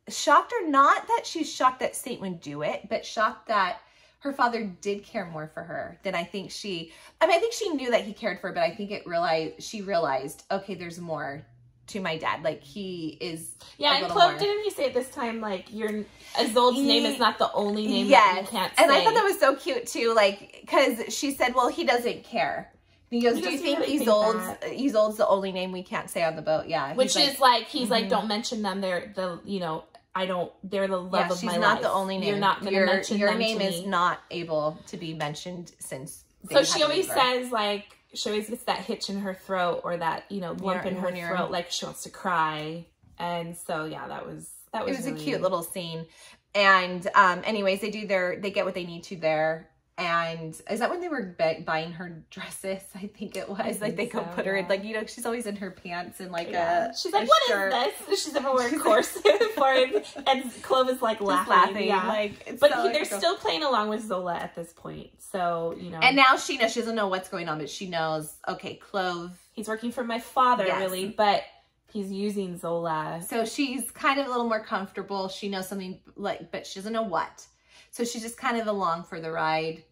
Speaker 1: shocked her, not that she's shocked that Saint would do it, but shocked that her father did care more for her than I think she, I mean, I think she knew that he cared for her, but I think it realized, she realized, okay, there's more to my dad. Like, he is
Speaker 2: Yeah, and Clove,
Speaker 1: more-
Speaker 2: didn't he say at this time like your Isolde's name is not the only name
Speaker 1: yes.
Speaker 2: that you can't Say. and?
Speaker 1: I thought that was so cute too, like because she said, "Well, he doesn't care." He goes,
Speaker 2: He
Speaker 1: "Do you think
Speaker 2: "You really
Speaker 1: Isolde's
Speaker 2: that?"
Speaker 1: Isolde's the only name we can't say on the boat?" Yeah,
Speaker 2: Which is like he's like,
Speaker 1: Mhm.
Speaker 2: don't mention them. They're the you know I don't. They're the love
Speaker 1: yeah,
Speaker 2: of
Speaker 1: she's
Speaker 2: my
Speaker 1: not
Speaker 2: life.
Speaker 1: the only name.
Speaker 2: You're not going to
Speaker 1: your,
Speaker 2: mention
Speaker 1: your name is
Speaker 2: me.
Speaker 1: not able to be mentioned since.
Speaker 2: So she always says like she always gets that hitch in her throat or that you know lump
Speaker 1: You're-
Speaker 2: in her throat, like she wants to cry. And so yeah, that was that was,
Speaker 1: it
Speaker 2: was
Speaker 1: was
Speaker 2: really,
Speaker 1: a cute little scene. And um, anyways, they do their they get what they need to there. And is that when they were bu- buying her dresses? (laughs) I think it was
Speaker 2: I
Speaker 1: like they
Speaker 2: think
Speaker 1: go put her in like uh, you know she's always in her pants and like
Speaker 2: Yeah.
Speaker 1: a
Speaker 2: She's like,
Speaker 1: a
Speaker 2: "What is
Speaker 1: shirt.
Speaker 2: this? (laughs) She's never wearing
Speaker 1: She's
Speaker 2: corset (laughs) before, and, and Clove is like
Speaker 1: Just
Speaker 2: laughing.
Speaker 1: laughing,
Speaker 2: yeah.
Speaker 1: like it's
Speaker 2: but
Speaker 1: so
Speaker 2: he, they're still playing along with Zola at this point. So you know,
Speaker 1: And now she knows she doesn't know what's going on, but she knows. Okay, Clove.
Speaker 2: he's working for my father,
Speaker 1: Yes.
Speaker 2: really, but he's using Zola.
Speaker 1: So she's kind of a little more comfortable. She knows something like, but she doesn't know what. So she's just kind of along for the ride.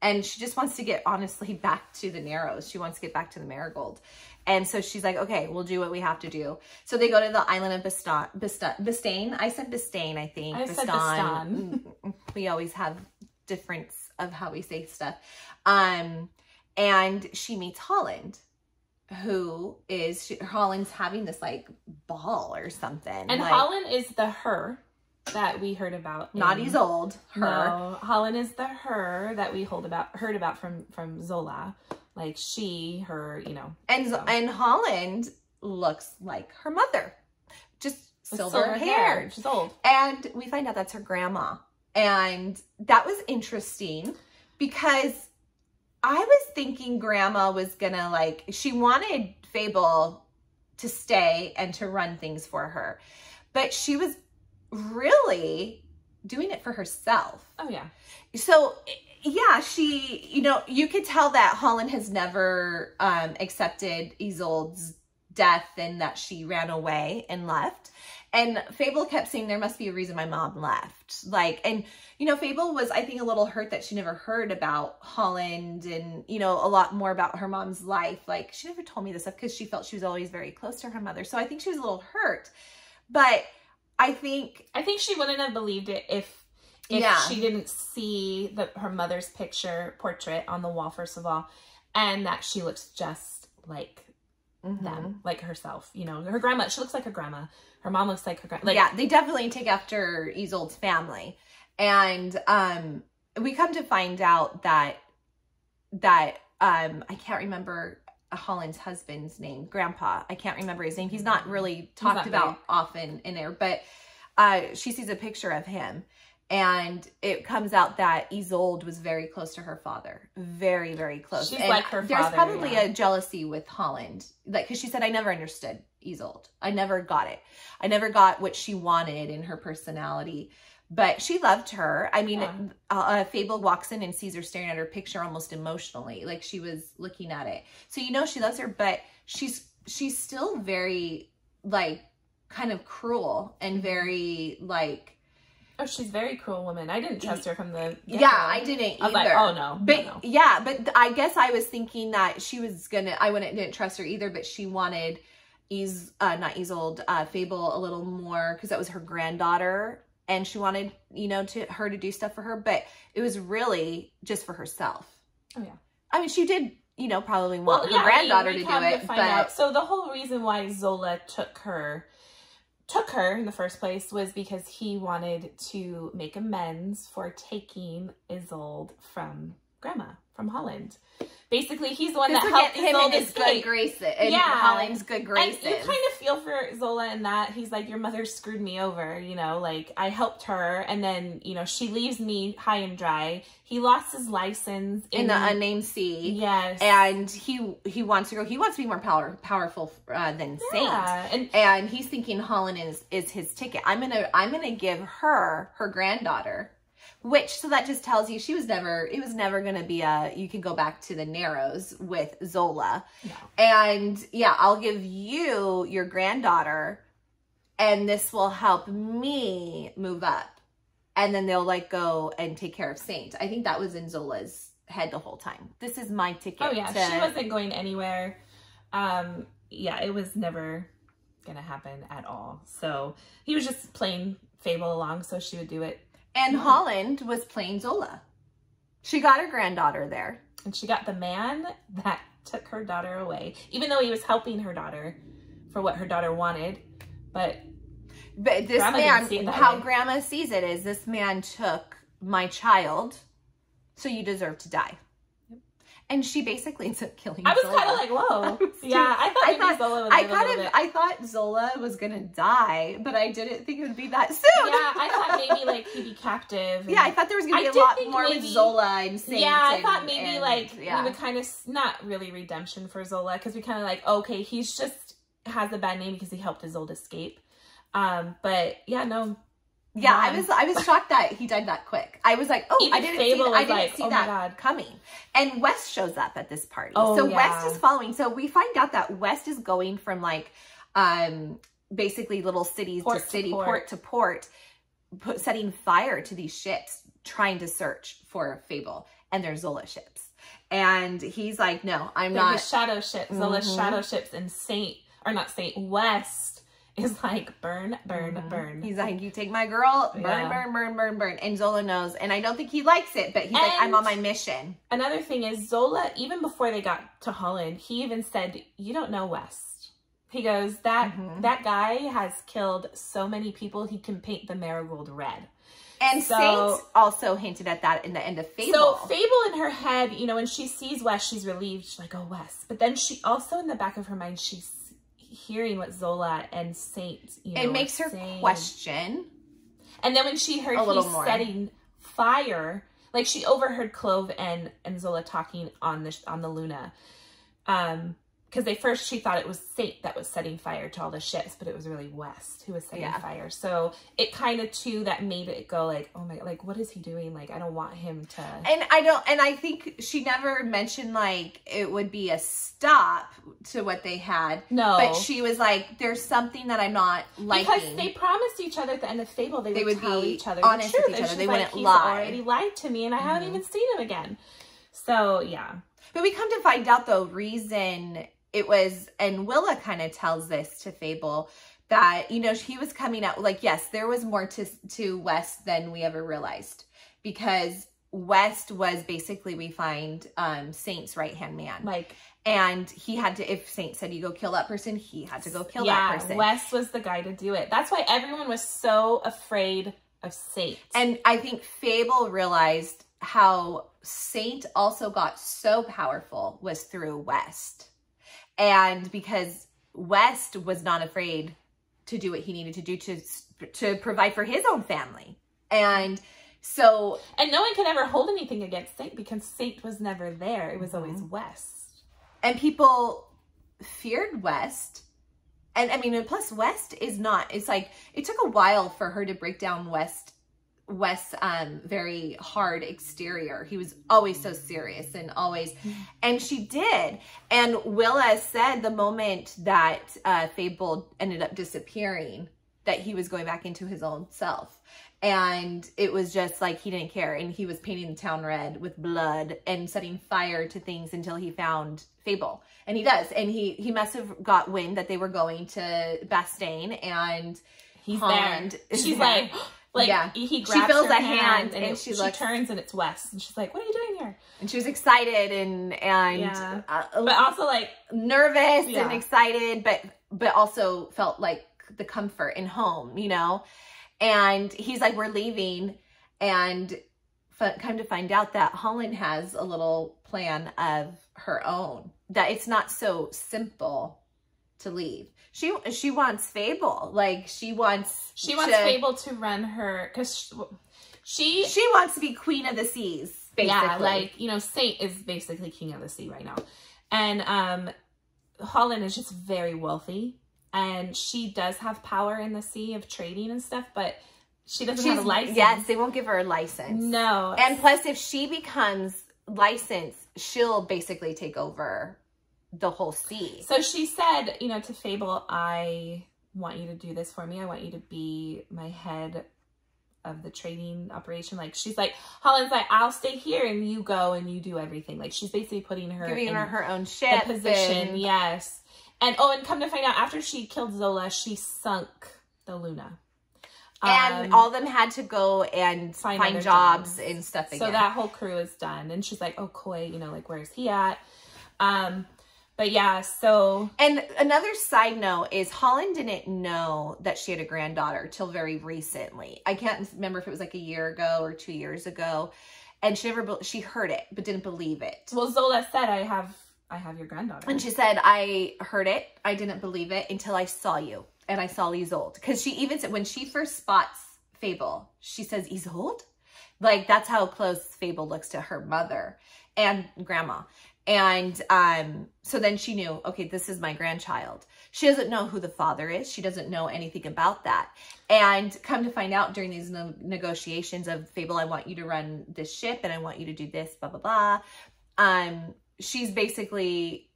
Speaker 1: And she just wants to get honestly back to the narrows. She wants to get back to the marigold. And so she's like, okay, we'll do what we have to do. So they go to the island of Bistan, Bistan, Bistain. I said Bistain, I think.
Speaker 2: I said Bistan. (laughs)
Speaker 1: we always have difference of how we say stuff. Um, and she meets Holland, who is, she, Holland's having this like ball or something.
Speaker 2: And
Speaker 1: like,
Speaker 2: Holland is the her that we heard about.
Speaker 1: not
Speaker 2: in-
Speaker 1: old, her.
Speaker 2: No, Holland is the her that we hold about heard about from from Zola. Like she, her, you know.
Speaker 1: And
Speaker 2: So.
Speaker 1: and Holland looks like her mother, just
Speaker 2: with
Speaker 1: silver, hair.
Speaker 2: She's old.
Speaker 1: And we find out that's her grandma, and that was interesting because I was thinking grandma was gonna like she wanted Fable to stay and to run things for her, but she was really doing it for herself.
Speaker 2: Oh yeah.
Speaker 1: so yeah she you know you could tell that holland has never um accepted isolde's death and that she ran away and left. And fable kept saying there must be a reason my mom left. Like and you know fable was i think a little hurt that she never heard about holland and you know a lot more about her mom's life. Like she never told me this stuff because she felt she was always very close to her mother. So i think she was a little hurt. But i think
Speaker 2: I think she wouldn't have believed it if if
Speaker 1: Yeah.
Speaker 2: she didn't see the her mother's picture portrait on the wall first of all, and that she looks just like
Speaker 1: mhm.
Speaker 2: them, like herself. You know, her grandma. She looks like her grandma. Her mom looks like her grandma. Like,
Speaker 1: yeah, they definitely take after Isolde's family. And um we come to find out that that um I can't remember Holland's husband's name, Grandpa. I can't remember his name. He's not really talked
Speaker 2: not
Speaker 1: about often in there, but uh she sees a picture of him and it comes out that Isolde was very close to her father. Very, very close.
Speaker 2: She's
Speaker 1: And
Speaker 2: like her
Speaker 1: There's
Speaker 2: father,
Speaker 1: probably
Speaker 2: yeah.
Speaker 1: a jealousy with Holland. Like, cause she said, I never understood Isolde. I never got it. I never got what she wanted in her personality, but she loved her. I mean,
Speaker 2: Yeah.
Speaker 1: uh, Fable walks in and sees her staring at her picture almost emotionally, like she was looking at it. So you know she loves her, but she's she's still very like kind of cruel
Speaker 2: Mm-hmm.
Speaker 1: and very like
Speaker 2: oh, she's a very cruel woman. I didn't trust her from the.
Speaker 1: yeah,
Speaker 2: get-go.
Speaker 1: I didn't
Speaker 2: I was
Speaker 1: either.
Speaker 2: like, oh no,
Speaker 1: But
Speaker 2: no, no.
Speaker 1: yeah, but I guess I was thinking that she was gonna. I wouldn't didn't trust her either, but she wanted Is uh, not Isolde, uh, Fable a little more because that was her granddaughter, and she wanted you know to her to do stuff for her, but it was really just for herself.
Speaker 2: Oh yeah.
Speaker 1: I mean, she did you know probably want her
Speaker 2: yeah, I mean,
Speaker 1: granddaughter to do it,
Speaker 2: find
Speaker 1: but
Speaker 2: out- So the whole reason why Zola took her, took her in the first place was because he wanted to make amends for taking Isolde from Grandma from Holland. Basically, he's the one that helped
Speaker 1: him
Speaker 2: Isolde
Speaker 1: in his good
Speaker 2: escape.
Speaker 1: graces,
Speaker 2: Yeah.
Speaker 1: Holland's good
Speaker 2: And
Speaker 1: graces.
Speaker 2: you kind of feel for Zola in that he's like, your mother screwed me over, you know, like I helped her, and then you know she leaves me high and dry. He lost his license
Speaker 1: in the unnamed sea.
Speaker 2: yes,
Speaker 1: and he he wants to go. He wants to be more power powerful uh, than Saint.
Speaker 2: yeah, and
Speaker 1: And he's thinking Holland is is his ticket. I'm gonna I'm gonna give her her granddaughter, which so that just tells you she was never it was never gonna be a you can go back to the Narrows with Zola.
Speaker 2: no.
Speaker 1: And yeah, I'll give you your granddaughter, and this will help me move up. And then they'll like go and take care of Saint. I think that was in Zola's head the whole time. This is my ticket.
Speaker 2: Oh yeah,
Speaker 1: to-
Speaker 2: she wasn't going anywhere. Um, yeah, it was never gonna happen at all. So he was just playing Fable along, so she would do it,
Speaker 1: And
Speaker 2: Yeah.
Speaker 1: Holland was playing Zola. She got her granddaughter there.
Speaker 2: and she got the man that took her daughter away, even though he was helping her daughter for what her daughter wanted. But
Speaker 1: But this
Speaker 2: Grandma
Speaker 1: man,
Speaker 2: see it that
Speaker 1: how
Speaker 2: way.
Speaker 1: grandma sees it is this man took my child, so you deserve to die. And she basically (laughs) ends up killing
Speaker 2: I was
Speaker 1: Zola.
Speaker 2: kind of like, whoa, (laughs) yeah. I thought
Speaker 1: I thought-
Speaker 2: Zola would
Speaker 1: I kind of. I thought Zola was gonna die, but I didn't think it would be that (laughs) soon.
Speaker 2: yeah, I thought maybe like he'd be captive.
Speaker 1: yeah, I thought there was gonna
Speaker 2: I
Speaker 1: be a lot more with
Speaker 2: maybe-
Speaker 1: Zola and Saint.
Speaker 2: yeah, I thought maybe
Speaker 1: and-
Speaker 2: like
Speaker 1: yeah.
Speaker 2: we would kind of not really redemption for Zola because we kind of like okay, he's just has a bad name because he helped Isolde escape. Um, but yeah, no,
Speaker 1: Yeah, I was I was shocked that he died that quick. I was like, oh,
Speaker 2: Even
Speaker 1: I didn't
Speaker 2: Fable
Speaker 1: see, I didn't
Speaker 2: like,
Speaker 1: see
Speaker 2: oh
Speaker 1: that
Speaker 2: God.
Speaker 1: coming. And West shows up at this party.
Speaker 2: Oh,
Speaker 1: so
Speaker 2: yeah.
Speaker 1: West is following. So we find out that West is going from like um basically little cities
Speaker 2: Port
Speaker 1: to
Speaker 2: to
Speaker 1: city,
Speaker 2: port.
Speaker 1: port to port, put, setting fire to these ships trying to search for Fable. and they're Zola ships. And he's like, no, I'm
Speaker 2: They're
Speaker 1: not.
Speaker 2: shadow ships, Zola's
Speaker 1: Mhm.
Speaker 2: shadow ships, and Saint or not Saint West is like burn, burn,
Speaker 1: Mhm.
Speaker 2: burn.
Speaker 1: He's like, you take my girl, burn,
Speaker 2: Yeah.
Speaker 1: burn, burn, burn, burn. And Zola knows. And I don't think he likes it, but he's like, I'm on my mission.
Speaker 2: Another thing is Zola, even before they got to Holland, he even said, "You don't know West." He goes, "That
Speaker 1: Mhm.
Speaker 2: that guy has killed so many people. He can paint the marigold red."
Speaker 1: And
Speaker 2: So-
Speaker 1: Saint also hinted at that in the end of Fable.
Speaker 2: So Fable in her head, you know, when she sees West, she's relieved. She's like, "Oh, West," but then she also in the back of her mind, she's hearing what Zola and Saint. You know,
Speaker 1: it makes her
Speaker 2: saying.
Speaker 1: question.
Speaker 2: And then when she heard
Speaker 1: A
Speaker 2: he's
Speaker 1: more.
Speaker 2: setting fire, like she overheard Clove and and Zola talking on the on the Luna, um, because they first she thought it was Saint that was setting fire to all the ships, but it was really West who was setting
Speaker 1: Yeah.
Speaker 2: fire. So it kind of too that made it go like, oh my, god, like what is he doing? Like I don't want him to.
Speaker 1: And I don't, and I think she never mentioned like it would be a stop to what they had.
Speaker 2: No,
Speaker 1: But she was like, there's something that I'm not liking.
Speaker 2: because they promised each other at the end of Fable they,
Speaker 1: They
Speaker 2: would,
Speaker 1: would
Speaker 2: tell
Speaker 1: be
Speaker 2: each other
Speaker 1: honest
Speaker 2: the
Speaker 1: with
Speaker 2: truth.
Speaker 1: each other. They
Speaker 2: like,
Speaker 1: wouldn't
Speaker 2: He's
Speaker 1: lie."
Speaker 2: already lied to me, and I haven't
Speaker 1: Mhm.
Speaker 2: even seen him again. So yeah.
Speaker 1: But we come to find out the reason it was, and Willa kind of tells this to Fable that you know he was coming out like yes, there was more to to West than we ever realized because West was basically we find um Saint's right hand man,
Speaker 2: Like
Speaker 1: and he had to if Saint said you go kill that person, he had to go kill
Speaker 2: yeah,
Speaker 1: that person.
Speaker 2: Wes was the guy to do it. That's why everyone was so afraid of Saint.
Speaker 1: And I think Fable realized how Saint also got so powerful was through West. And because West was not afraid to do what he needed to do to to provide for his own family. And so
Speaker 2: and no one could ever hold anything against Saint because Saint was never there. It was always
Speaker 1: Mm-hmm.
Speaker 2: West.
Speaker 1: and people feared West. And I mean, and plus West is not, it's like, it took a while for her to break down West, West's um, very hard exterior. He was always so serious and always, and she did. And Willa said the moment that uh, Fable ended up disappearing, that he was going back into his own self. And it was just like he didn't care. And he was painting the town red with blood and setting fire to things until he found Fable. And he does. And he he must have got wind that they were going to Bastian and
Speaker 2: He's
Speaker 1: Holland
Speaker 2: there. (laughs) She's
Speaker 1: there.
Speaker 2: like, like
Speaker 1: Yeah.
Speaker 2: he
Speaker 1: She
Speaker 2: grabs
Speaker 1: feels
Speaker 2: her
Speaker 1: a
Speaker 2: hand,
Speaker 1: hand
Speaker 2: and,
Speaker 1: and
Speaker 2: it-
Speaker 1: she
Speaker 2: she, turns and it's West, and she's like, "What are you doing here?"
Speaker 1: and she was excited and and
Speaker 2: Yeah.
Speaker 1: uh,
Speaker 2: But also like,
Speaker 1: nervous
Speaker 2: Yeah.
Speaker 1: and excited, but but also felt like the comfort in home, you know. And he's like, "We're leaving," and f- come to find out that Holland has a little plan of her own. That it's not so simple to leave. She she wants Fable, like she wants
Speaker 2: she wants
Speaker 1: to-
Speaker 2: Fable to run her because she,
Speaker 1: She wants to be queen of the seas, basically.
Speaker 2: yeah, like you know, Saint is basically king of the sea right now, and um, Holland is just very wealthy, and she does have power in the sea of trading and stuff, but she doesn't have a license.
Speaker 1: Yes, they won't give her a license.
Speaker 2: no,
Speaker 1: And plus, if she becomes licensed, she'll basically take over the whole sea.
Speaker 2: So she said, you know, to Fable, I want you to do this for me. I want you to be my head of the trading operation. Like she's like, Holland's like, I'll stay here and you go and you do everything. Like she's basically putting her
Speaker 1: Giving
Speaker 2: in
Speaker 1: her her own
Speaker 2: the
Speaker 1: ship.
Speaker 2: position.
Speaker 1: and-
Speaker 2: Yes. And oh, and come to find out, after she killed Zola, she sunk the Luna.
Speaker 1: And
Speaker 2: Um,
Speaker 1: all of them had to go and
Speaker 2: find
Speaker 1: find, jobs,
Speaker 2: jobs.
Speaker 1: and stuff again.
Speaker 2: So that whole crew is done. And she's like, oh, Koy, you know, like, where's he at? Um, but yeah, so
Speaker 1: And another side note is Holland didn't know that she had a granddaughter till very recently. I can't remember if it was like a year ago or two years ago. And she never, she heard it, but didn't believe it.
Speaker 2: well, Zola said, I have, I have your granddaughter.
Speaker 1: And she said, I heard it. I didn't believe it until I saw you and I saw Isolde. Because she even said, when she first spots Fable, she says, Isolde? Like, that's how close Fable looks to her mother and grandma. And um, so then she knew, okay, this is my grandchild. She doesn't know who the father is. She doesn't know anything about that. And come to find out during these no- negotiations of Fable, I want you to run this ship and I want you to do this, blah, blah, blah. Um, she's basically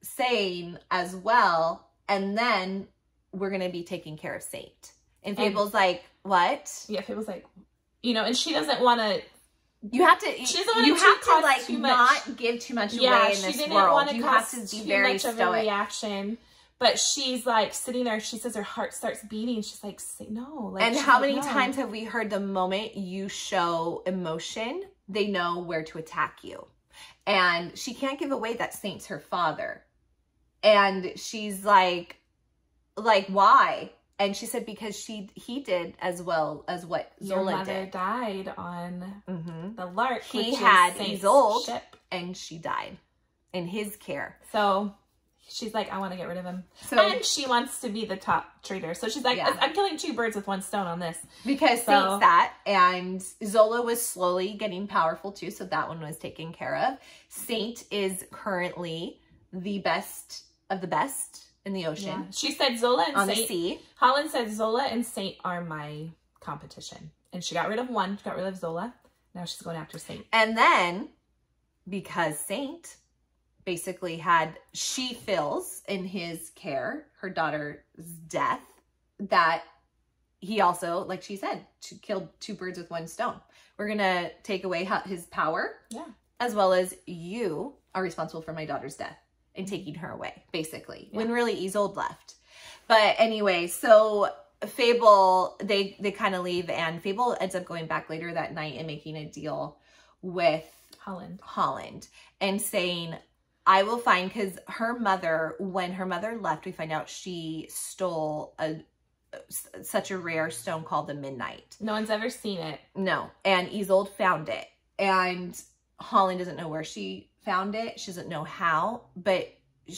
Speaker 1: saying as well, and then we're going to be taking care of Saint. And
Speaker 2: And-
Speaker 1: Fable's like, what?
Speaker 2: yeah, Fable's like, you know, and she doesn't want to
Speaker 1: you have to
Speaker 2: She doesn't wanna
Speaker 1: you have to like
Speaker 2: too much-
Speaker 1: not give too much
Speaker 2: yeah,
Speaker 1: away in
Speaker 2: she
Speaker 1: this
Speaker 2: didn't
Speaker 1: world.
Speaker 2: want to
Speaker 1: You have
Speaker 2: cause
Speaker 1: to be
Speaker 2: too
Speaker 1: very
Speaker 2: much of a reaction. But she's like sitting there. She says her heart starts beating. She's like, "Say no." Like,
Speaker 1: and how many times have we heard the moment you show emotion, they know where to attack you. And she can't give away that Saint's her father. And she's like, like, why? And she said because she he did as well as what
Speaker 2: Your
Speaker 1: Zola
Speaker 2: mother
Speaker 1: did.
Speaker 2: died on
Speaker 1: hmm
Speaker 2: the Lark.
Speaker 1: He had Isolde.
Speaker 2: ship.
Speaker 1: And she died in his care.
Speaker 2: So she's like, I want to get rid of him.
Speaker 1: So
Speaker 2: and she wants to be the top traitor. So she's like,
Speaker 1: Yeah.
Speaker 2: I'm killing two birds with one stone on this.
Speaker 1: because
Speaker 2: So-
Speaker 1: Saint that and Zola was slowly getting powerful too, so that one was taken care of. Saint is currently the best of the best in the
Speaker 2: Yeah.
Speaker 1: ocean
Speaker 2: She said Zola and
Speaker 1: on the
Speaker 2: Saint.
Speaker 1: sea.
Speaker 2: Holland said Zola and Saint are my competition. And she got rid of one. She got rid of Zola. Now she's going after Saint.
Speaker 1: And then because Saint basically had she fills in his care her daughter's death that he also like she said to killed two birds with one stone we're gonna take away his power
Speaker 2: Yeah.
Speaker 1: as well as you are responsible for my daughter's death and taking her away basically when really Isolde left but anyway so Fable they they kind of leave and Fable ends up going back later that night and making a deal with
Speaker 2: Holland.
Speaker 1: Holland and saying, I will find, because her mother, when her mother left, we find out she stole a such a rare stone called the Midnight.
Speaker 2: No one's ever seen it.
Speaker 1: No, and Isolde found it, and Holland doesn't know where she found it. She doesn't know how, but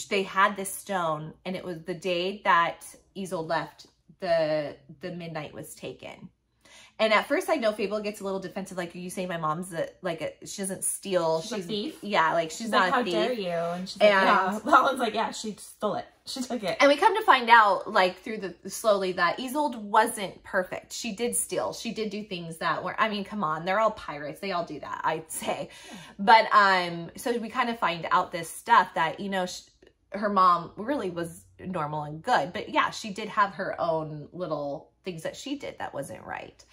Speaker 1: they had this stone, and it was the day that Isolde left. The the midnight was taken, and at first I know Fable gets a little defensive. Like, are you saying my mom's a, like a, she doesn't steal?
Speaker 2: She's a thief?
Speaker 1: Yeah, like she's,
Speaker 2: She's,
Speaker 1: not
Speaker 2: like,
Speaker 1: a
Speaker 2: how
Speaker 1: thief.
Speaker 2: dare you? And she's like,
Speaker 1: And- (laughs)
Speaker 2: yeah. Holland's like, yeah, she stole it. She took it.
Speaker 1: And we come to find out, like through the slowly, that Isolde wasn't perfect. She did steal. She did do things that were. I mean, come on, they're all pirates. They all do that. I'd say, but um, so we kind of find out this stuff that you know, sh her mom really was normal and good, but yeah, she did have her own little things that she did that wasn't right.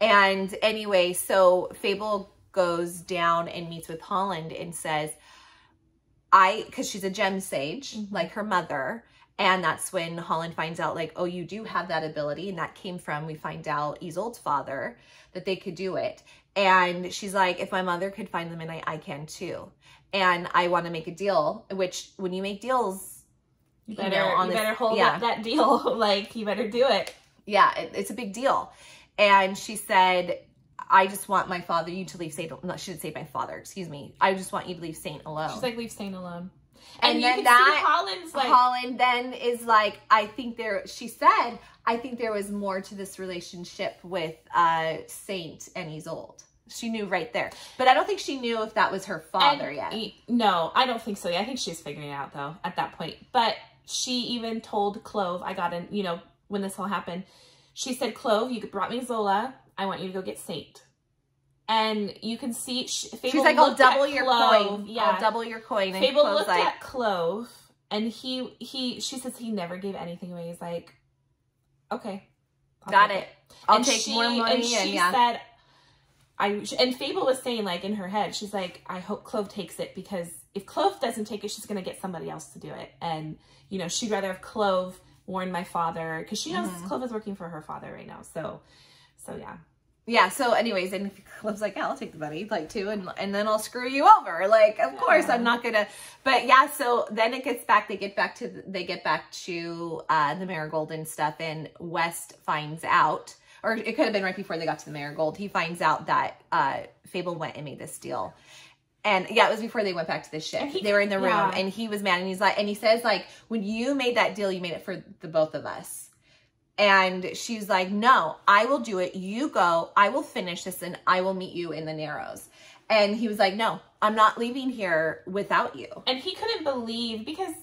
Speaker 1: And anyway, so Fable goes down and meets with Holland and says, I, because she's a gem sage,
Speaker 2: Mhm.
Speaker 1: like her mother. And that's when Holland finds out, like, oh, you do have that ability. And that came from, we find out, Isolde's father, that they could do it. And she's like, if my mother could find the midnight, I can too. And I want to make a deal, which when you make deals,
Speaker 2: You
Speaker 1: you
Speaker 2: better,
Speaker 1: know, on
Speaker 2: you
Speaker 1: this-
Speaker 2: better hold
Speaker 1: yeah.
Speaker 2: up that deal. (laughs) like, you better do it.
Speaker 1: yeah, it, it's a big deal. And she said, I just want my father, you to leave Saint, no, she didn't say my father, excuse me. I just want you to leave Saint alone.
Speaker 2: She's like, leave Saint alone.
Speaker 1: And
Speaker 2: And,
Speaker 1: then that-
Speaker 2: Holland's like,
Speaker 1: Holland then is like, I think there, she said, I think there was more to this relationship with uh, Saint and Isolde. She knew right there. But I don't think she knew if that was her father
Speaker 2: and
Speaker 1: yet.
Speaker 2: No, I don't think so. I think she's figuring it out though at that point. But she even told Clove, I got in, you know, when this all happened, she said, Clove, you brought me Zola. I want you to go get Saint. And you can see, she, Fable
Speaker 1: She's like, I'll double your
Speaker 2: Clove.
Speaker 1: coin.
Speaker 2: Yeah.
Speaker 1: I'll double your coin. And
Speaker 2: Fable looked
Speaker 1: like,
Speaker 2: at Clove and he, he, she says he never gave anything away. He's like, okay. I'll
Speaker 1: got
Speaker 2: take
Speaker 1: it. I'll
Speaker 2: and
Speaker 1: take
Speaker 2: she,
Speaker 1: more money.
Speaker 2: And she
Speaker 1: and yeah.
Speaker 2: said, I and Fable was saying like in her head, she's like, I hope Clove takes it because if Clove doesn't take it, she's gonna get somebody else to do it. And you know, she'd rather have Clove warn my father because she knows
Speaker 1: Mhm.
Speaker 2: Clove is working for her father right now. So, so yeah,
Speaker 1: yeah so anyways and Chloe's like yeah i'll take the money like too and and then i'll screw you over like of course i'm not gonna but yeah so then it gets back they get back to they get back to uh the marigold and stuff and west finds out or it could have been right before they got to the marigold he finds out that uh fable went and made this deal and yeah, it was before they went back to the ship.
Speaker 2: He-
Speaker 1: they were in the room
Speaker 2: yeah.
Speaker 1: and he was mad and he's like, and he says like, when you made that deal, you made it for the both of us. And she's like, no, I will do it. You go, I will finish this and I will meet you in the Narrows. And he was like, no, I'm not leaving here without you.
Speaker 2: and he couldn't believe because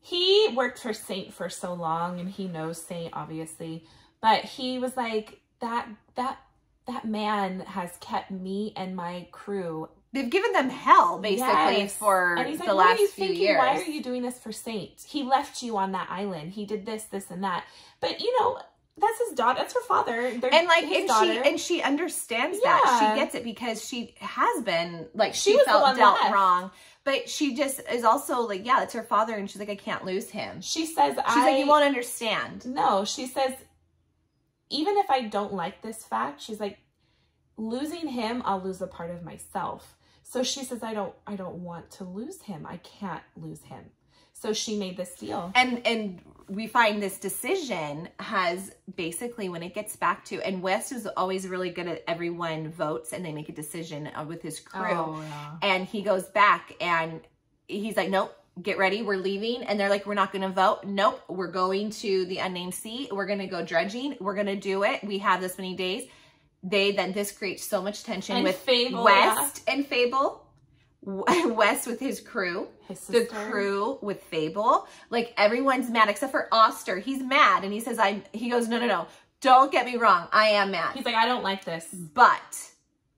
Speaker 2: he worked for Saint for so long and he knows Saint obviously, but he was like that that that man has kept me and my crew
Speaker 1: They've given them hell basically
Speaker 2: Yes.
Speaker 1: for
Speaker 2: he's like,
Speaker 1: the last few
Speaker 2: thinking?
Speaker 1: years.
Speaker 2: Why are you doing this for Saint? He left you on that island. He did this, this, and that. But you know, that's his daughter. That's her father. They're
Speaker 1: and like and
Speaker 2: daughter.
Speaker 1: she and she understands that she gets it because she has been like
Speaker 2: She
Speaker 1: she, felt dealt
Speaker 2: left.
Speaker 1: wrong but she just is also like yeah it's her father and she's like i can't lose him
Speaker 2: she says, "I."
Speaker 1: She's like you won't understand
Speaker 2: No, she says, even if I don't like this fact, she's like, losing him, I'll lose a part of myself. So she says, I don't, I don't want to lose him. I can't lose him. So she made this deal.
Speaker 1: and and we find this decision has basically when it gets back to and west is always really good at everyone votes and they make a decision uh, with his crew.
Speaker 2: Yeah.
Speaker 1: and he goes back and he's like nope get ready. We're leaving. And they're like we're not going to vote. Nope we're going to the unnamed sea we're going to go dredging. We're going to do it. We have this many days they then this creates so much tension
Speaker 2: And
Speaker 1: with
Speaker 2: Fable,
Speaker 1: west and fable (laughs) west with his crew
Speaker 2: His
Speaker 1: the crew with Fable. Like everyone's mad except for Auster. He's mad and he says, I'm he goes, No, no, no. Don't get me wrong. I am mad.
Speaker 2: He's like, I don't like this.
Speaker 1: but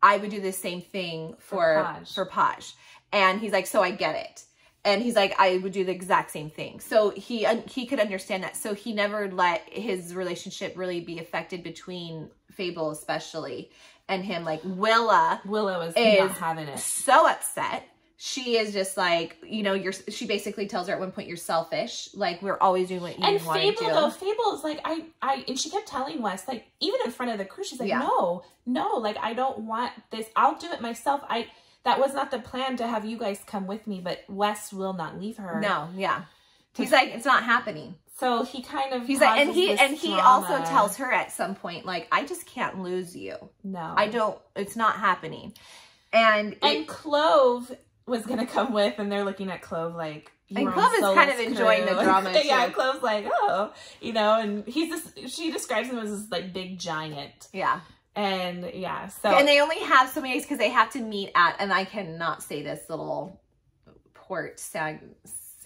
Speaker 1: I would do the same thing for
Speaker 2: Paj.
Speaker 1: for Paj. And he's like, So I get it. And he's like, I would do the exact same thing. So he he could understand that. So he never let his relationship really be affected between Fable, especially, and him. Like Willa,
Speaker 2: Willow is,
Speaker 1: Is-
Speaker 2: not having it.
Speaker 1: so upset. She is just like, you know, you're. She basically tells her at one point, "You're selfish. Like we're always doing what you
Speaker 2: And
Speaker 1: want
Speaker 2: Fable
Speaker 1: to do."
Speaker 2: though, Fable is like I I and she kept telling Wes like even in front of the crew, she's like,
Speaker 1: Yeah.
Speaker 2: no, no, like I don't want this. I'll do it myself. I that was not the plan to have you guys come with me, but Wes will not leave her.
Speaker 1: no, yeah. He's like, it's not happening.
Speaker 2: So he kind of
Speaker 1: He's like, and he and he
Speaker 2: drama.
Speaker 1: also tells her at some point, like, I just can't lose you.
Speaker 2: no.
Speaker 1: I don't. It's not happening. And it-
Speaker 2: And Clove was gonna come with, and they're looking at Clove like.
Speaker 1: And Clove is kind of enjoying the
Speaker 2: crew." (laughs)
Speaker 1: drama,
Speaker 2: yeah,
Speaker 1: too.
Speaker 2: Clove's like, oh, you know, and he's just. She describes him as this like big giant,
Speaker 1: yeah.
Speaker 2: and yeah. So
Speaker 1: And they only have so many days because they have to meet at, and I cannot say this little port, Sag,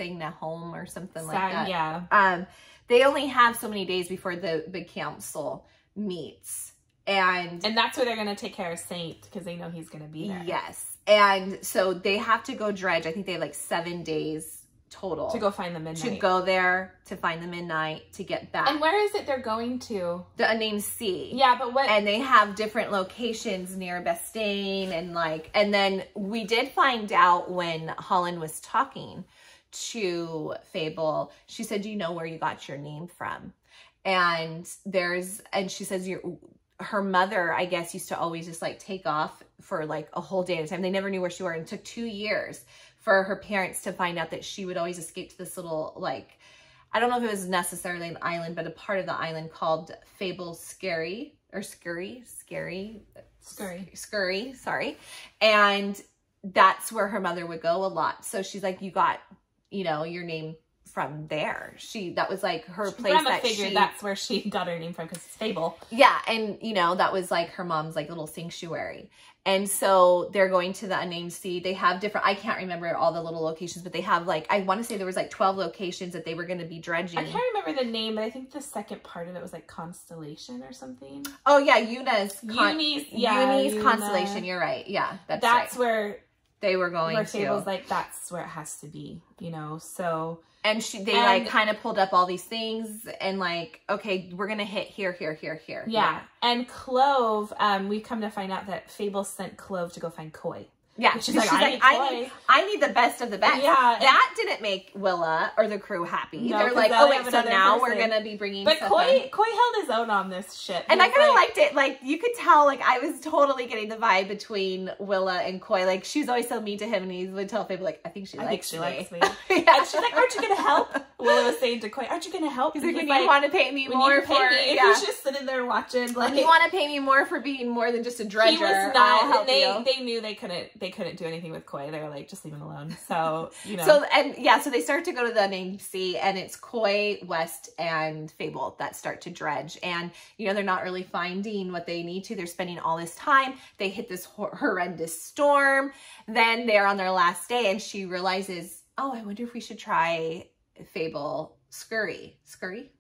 Speaker 1: Sagna home or something like that.
Speaker 2: yeah.
Speaker 1: um they only have so many days before the big council meets and,
Speaker 2: And that's where they're gonna take care of Saint because they know he's gonna be there.
Speaker 1: yes and so they have to go dredge i think they have like seven days total
Speaker 2: To go find the midnight.
Speaker 1: to go there to find the midnight to get back
Speaker 2: And where is it they're going to?
Speaker 1: the unnamed sea
Speaker 2: Yeah, but what?
Speaker 1: and they have different locations near Bastian and like and then we did find out when Holland was talking to Fable, she said, Do you know where you got your name from? And there's and she says your her mother, I guess, used to always just like take off for like a whole day at a time. They never knew where she were and it took two years for her parents to find out that she would always escape to this little like I don't know if it was necessarily an island, but a part of the island called Fable Scary or Scurry, Scary,
Speaker 2: Scurry.
Speaker 1: Scurry, sorry. And that's where her mother would go a lot. So she's like, you got, you know, your name from there. She, that was like her place
Speaker 2: Grandma
Speaker 1: that
Speaker 2: figured
Speaker 1: she,
Speaker 2: that's where she (laughs) got her name from because it's Fable.
Speaker 1: yeah. And, you know, that was like her mom's like little sanctuary. And so they're going to the unnamed sea. They have different, I can't remember all the little locations, but they have like, I want to say there was like 12 locations that they were going to be dredging.
Speaker 2: I can't remember the name, but I think the second part of it was like Constellation or something.
Speaker 1: Oh yeah, Yuna's con-
Speaker 2: Uni's, yeah,
Speaker 1: Uni's constellation. You're right. Yeah, that's,
Speaker 2: That's,
Speaker 1: right.
Speaker 2: where
Speaker 1: They were going
Speaker 2: where
Speaker 1: to,
Speaker 2: Fable's like that's where it has to be, you know. So
Speaker 1: and she they
Speaker 2: And-
Speaker 1: like kind of pulled up all these things and like, okay, we're gonna hit here, here, here, here.
Speaker 2: yeah, and Clove, um, we come to find out that Fable sent Clove to go find Koy.
Speaker 1: Yeah.
Speaker 2: She's (laughs)
Speaker 1: She's,
Speaker 2: like,
Speaker 1: like,
Speaker 2: "I need
Speaker 1: I need, I need the best of the best.
Speaker 2: Yeah,
Speaker 1: that didn't make Willa or the crew happy.
Speaker 2: No,
Speaker 1: They're like, oh wait, so now we're gonna be bringing.
Speaker 2: But
Speaker 1: Koy.
Speaker 2: Koy held his own on this ship.
Speaker 1: And I kind of
Speaker 2: like-
Speaker 1: liked it. Like you could tell, like I was totally getting the vibe between Willa and Koy. Like she was always so mean to him, and he would tell Fable like, "I think she
Speaker 2: I think
Speaker 1: likes
Speaker 2: she
Speaker 1: me."
Speaker 2: likes me.
Speaker 1: yeah. (laughs)
Speaker 2: And she's like, "Aren't you gonna help?" Willa was saying to Koy, "Aren't you gonna help?"
Speaker 1: He's like, when you want to pay me more for
Speaker 2: me, if
Speaker 1: yeah.
Speaker 2: he's just sitting there watching, like
Speaker 1: when you want to pay me more for being more than just a dredger,
Speaker 2: he was not. they they knew they couldn't they couldn't do anything with Koy. They were like, just leave him alone. So (laughs) you know,
Speaker 1: So and yeah, so they start to go to the named sea, and it's Koy, West, and Fable that start to dredge, and you know they're not really finding what they need to. They're spending all this time. They hit this hor- horrendous storm. Then they're on their last day, and she realizes, oh, I wonder if we should try Fable Scurry. Scurry.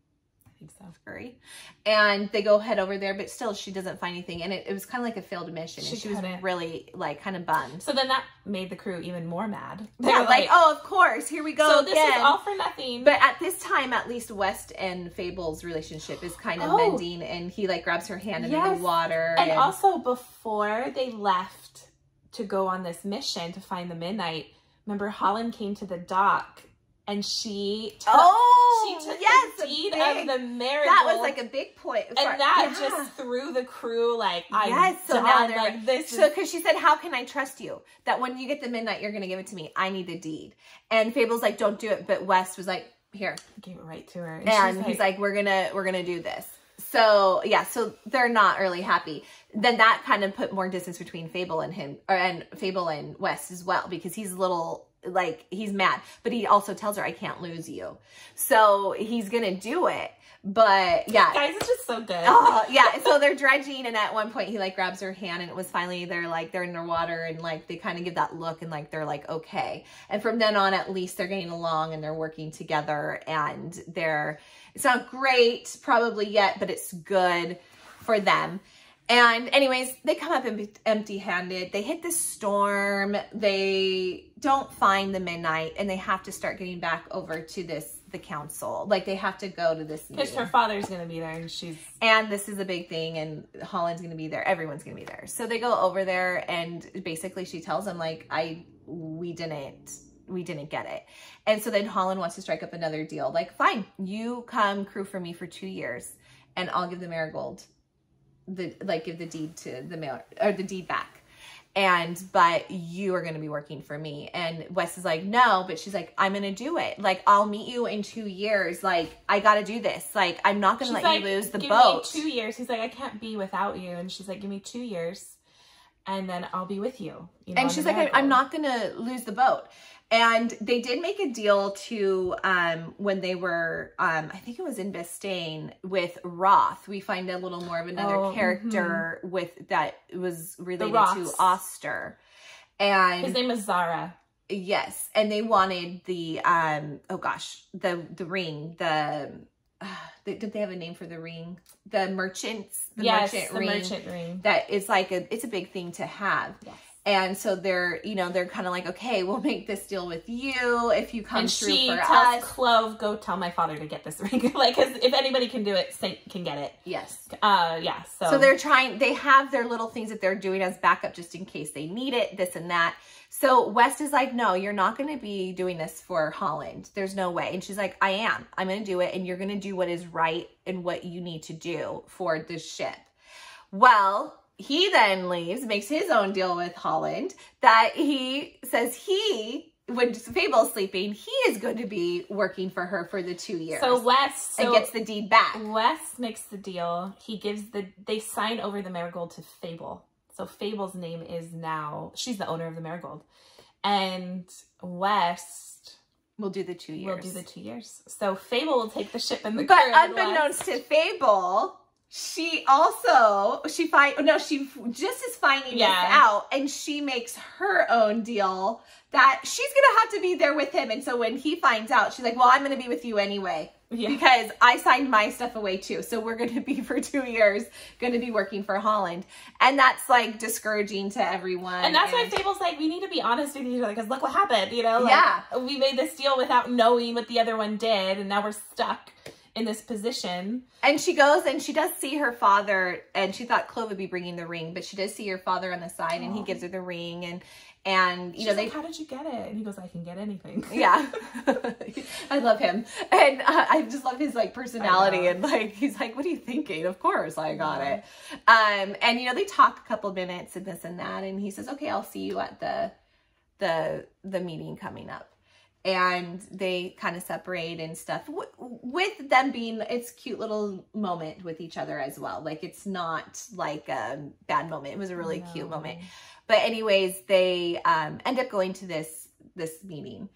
Speaker 2: Think.
Speaker 1: Scurry. And they go head over there, but still she doesn't find anything. And it, it was kind of like a failed mission.
Speaker 2: She
Speaker 1: and she was
Speaker 2: couldn't.
Speaker 1: really like kind of bummed.
Speaker 2: So then that made the crew even more mad. (laughs) They
Speaker 1: Yeah,
Speaker 2: were
Speaker 1: like, oh, of course, here we go
Speaker 2: so this
Speaker 1: again.
Speaker 2: is all for nothing.
Speaker 1: but at this time, at least West and Fable's relationship is kind of
Speaker 2: Oh.
Speaker 1: mending, and he like grabs her hand
Speaker 2: Yes.
Speaker 1: the water.
Speaker 2: and also before they left to go on this mission to find the midnight, remember Holland came to the dock and she took,
Speaker 1: oh,
Speaker 2: she took
Speaker 1: yes,
Speaker 2: the deed
Speaker 1: big-
Speaker 2: of the marriage.
Speaker 1: that was like a big point.
Speaker 2: and that
Speaker 1: Yeah.
Speaker 2: just threw the crew like I'm
Speaker 1: Yes, so now they're
Speaker 2: like this
Speaker 1: So, because she said, "How can I trust you? That when you get the midnight, you're going to give it to me. I need the deed." And Fable's like, "Don't do it." But West was like, "Here,"
Speaker 2: gave it right to her.
Speaker 1: and
Speaker 2: she's
Speaker 1: he's like, "We're gonna, we're gonna do this." So yeah, so they're not really happy. Then that kind of put more distance between Fable and him, or and Fable and West as well, because he's a little like he's mad, but he also tells her, "I can't lose you," so he's gonna do it. But yeah,
Speaker 2: guys, it's just so good.
Speaker 1: Oh, yeah. So they're dredging, and at one point he like grabs her hand, and it was finally they're like they're in the water, and like they kind of give that look, and like they're like okay. And from then on, at least they're getting along, and they're working together, and they're it's not great probably yet, but it's good for them. And anyways, they come up empty handed. They hit the storm. They don't find the midnight, and they have to start getting back over to this the council. Like they have to go to this
Speaker 2: Because her father's gonna be there and she's
Speaker 1: and this is a big thing and holland's gonna be there everyone's gonna be there so they go over there and basically she tells him like i we didn't we didn't get it and so then holland wants to strike up another deal like fine you come crew for me for two years and i'll give the marigold the like give the deed to the mail or the deed back. And but you are going to be working for me. And wes is like no but she's like i'm going to do it. Like i'll meet you in two years. Like i got to do this. Like i'm not going to let
Speaker 2: like,
Speaker 1: you lose the
Speaker 2: give
Speaker 1: boat.
Speaker 2: me two years. He's like, I can't be without you, and she's like, give me two years, and then I'll be with you. you know,
Speaker 1: and she's like I, i'm not going to lose the boat and they did make a deal to um when they were um i think it was in Bastian with roth we find a little more of another
Speaker 2: Oh,
Speaker 1: character with that was related to Auster and
Speaker 2: His name is Zara.
Speaker 1: Yes, and they wanted the um oh gosh, the the ring, the uh, (sighs) they, did they have a name for the ring? The merchants, the
Speaker 2: yes,
Speaker 1: merchant
Speaker 2: the
Speaker 1: ring.
Speaker 2: merchant ring.
Speaker 1: That is like a it's a big thing to have.
Speaker 2: Yes.
Speaker 1: And so they're, you know, they're kind of like, okay, we'll make this deal with you if you come
Speaker 2: And
Speaker 1: through
Speaker 2: she
Speaker 1: for
Speaker 2: tells
Speaker 1: us.
Speaker 2: Clove, "Go tell my father to get this (laughs) ring." like, if anybody can do it, Saint can get it.
Speaker 1: Yes.
Speaker 2: Uh, yeah. So,
Speaker 1: So they're trying, they have their little things that they're doing as backup just in case they need it, this and that. So West is like, no, you're not going to be doing this for Holland. There's no way. And she's like, I am. I'm going to do it. And you're going to do what is right and what you need to do for this ship. Well, he then leaves, makes his own deal with Holland that he says he, when Fable's sleeping, he is going to be working for her for the two years
Speaker 2: so Wes so
Speaker 1: and gets the deed back.
Speaker 2: Wes makes the deal. He gives the they sign over the marigold to Fable. So Fable's name is now she's the owner of the marigold, and West
Speaker 1: We'll do the two years.
Speaker 2: will do the two years. So Fable will take the ship and the
Speaker 1: But unbeknownst to Fable, she also she find no she just is finding
Speaker 2: Yeah.
Speaker 1: this out, and she makes her own deal that she's gonna have to be there with him. And so when he finds out, she's like, "Well, I'm gonna be with you anyway."
Speaker 2: Yeah.
Speaker 1: Because I signed my stuff away too. So we're going to be (laughs) for two years, going to be working for Holland. And that's like discouraging to everyone.
Speaker 2: And that's why
Speaker 1: and-
Speaker 2: Fable's like, we need to be honest with each other because look what happened, you know? Like,
Speaker 1: Yeah.
Speaker 2: We made this deal without knowing what the other one did, and now we're stuck in this position.
Speaker 1: And she goes and she does see her father, and she thought Clove would be bringing the ring, but she does see her father on the side, and he gives her the ring, and and you
Speaker 2: She's
Speaker 1: know they.
Speaker 2: like, how did you get it? And he goes, I can get anything. (laughs)
Speaker 1: yeah, (laughs) I love him, and uh, I just love his like personality, and like he's like, "What are you thinking?" Of course, I got
Speaker 2: Yeah.
Speaker 1: it. Um, and you know they talk a couple minutes and this and that, and he says, "Okay, I'll see you at the the the meeting coming up." And they kind of separate and stuff with them being it's cute little moment with each other as well like it's not like a bad moment it was a really cute moment but anyways they um end up going to this this meeting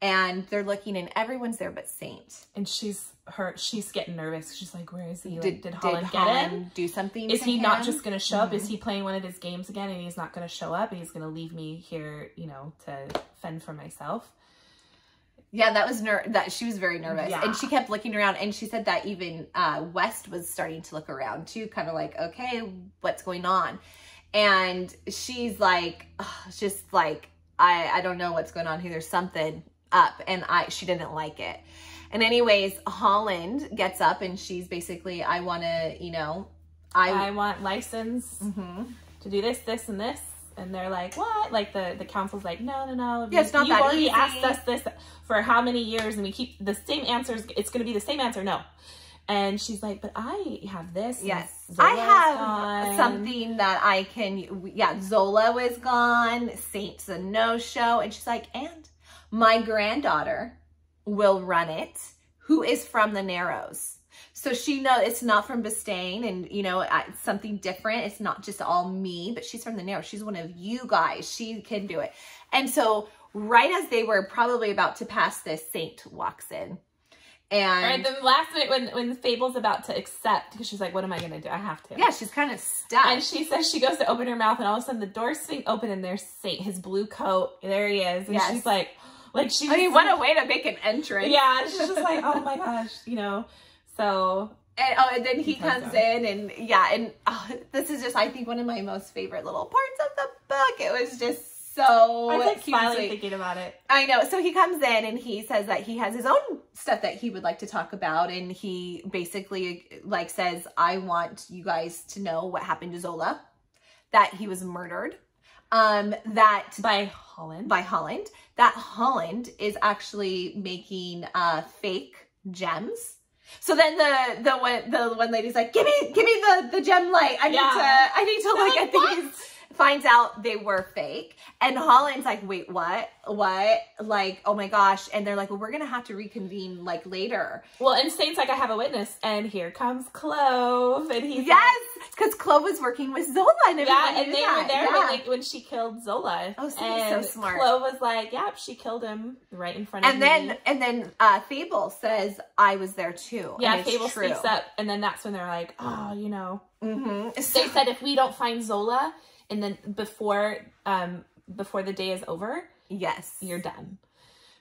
Speaker 1: and they're looking and everyone's there but saint
Speaker 2: And she's her she's getting nervous. She's like, Where is he? Like,
Speaker 1: did,
Speaker 2: did, Holland get
Speaker 1: Holland
Speaker 2: him?
Speaker 1: do something
Speaker 2: Is he not just gonna show up? Is
Speaker 1: Mhm.
Speaker 2: he playing one of his games again and he's not gonna show up and he's gonna leave me here, you know, to fend for myself?
Speaker 1: Yeah, that was ner- that she was very nervous,
Speaker 2: Yeah.
Speaker 1: and she kept looking around. And she said that even uh, West was starting to look around too, kind of like, okay, what's going on? And she's like, ugh, just like, I I don't know what's going on here. There's something up, and I she didn't like it. And anyways, Holland gets up, and she's basically, I want to, you know, I.
Speaker 2: I want license
Speaker 1: Mhm.
Speaker 2: to do this, this, and this. And they're like, what? Like the, the council's like, no, no, no.
Speaker 1: Yeah, it's not
Speaker 2: You've
Speaker 1: that
Speaker 2: already
Speaker 1: easy."
Speaker 2: asked us this for how many years and we keep the same answers. It's going to be the same answer. No. And she's like, but I have this.
Speaker 1: Yes, I have
Speaker 2: gone."
Speaker 1: something that I can. Yeah, Zola was gone. Saint's a no show, and she's like, and my granddaughter will run it, who is from the Narrows. So she know it's not from Bastian, and you know it's something different. It's not just all me, but she's from the Narrows. She's one of you guys. She can do it. And so, right as they were probably about to pass this, Saint walks in, and
Speaker 2: Right, the last minute when when Fable's about to accept because she's like, "What am I gonna do? I have to."
Speaker 1: yeah, she's kind of stuck.
Speaker 2: And she says she goes to open her mouth, and all of a sudden the doors swing open, and there's Saint, his blue coat. There he is, and
Speaker 1: Yes. (gasps)
Speaker 2: she's like, like she.
Speaker 1: I mean, what a way to make an entrance.
Speaker 2: Yeah, she's just like, oh my gosh, you know. So
Speaker 1: And, oh, and then he
Speaker 2: He comes
Speaker 1: in, and yeah, and oh, this is just, I think, one of my most favorite little parts of the book. It was just so
Speaker 2: I was like smiling thinking about it.
Speaker 1: I know. So he comes in and he says that he has his own stuff that he would like to talk about, and he basically like says, "I want you guys to know what happened to Zola, that he was murdered, um, that
Speaker 2: By Holland.
Speaker 1: by Holland. That Holland is actually making uh fake gems. So then the the one the one lady's like, give me give me the the gem light. I need
Speaker 2: Yeah.
Speaker 1: to I need to look
Speaker 2: like,
Speaker 1: at
Speaker 2: "What?"
Speaker 1: these. Finds out they were fake, and Holland's like, wait, what? What? Like, oh my gosh! And they're like, well, we're gonna have to reconvene like later.
Speaker 2: Well, and Saint's like, I have a witness, and here comes Clove, and he's
Speaker 1: Yes, because Clove was working with Zola, and
Speaker 2: yeah, and they
Speaker 1: that.
Speaker 2: were there
Speaker 1: Yeah.
Speaker 2: when, like, when she killed Zola.
Speaker 1: Oh, so
Speaker 2: and
Speaker 1: smart.
Speaker 2: Clove was like, yep, she killed him right in front of
Speaker 1: and
Speaker 2: me.
Speaker 1: then and then uh Fable says, I was there too.
Speaker 2: yeah,
Speaker 1: and
Speaker 2: Fable
Speaker 1: true.
Speaker 2: speaks up, and then that's when they're like, oh, you know,
Speaker 1: Mm-hmm.
Speaker 2: they said if we don't find Zola, and then before um before the day is over,
Speaker 1: yes,
Speaker 2: you're done.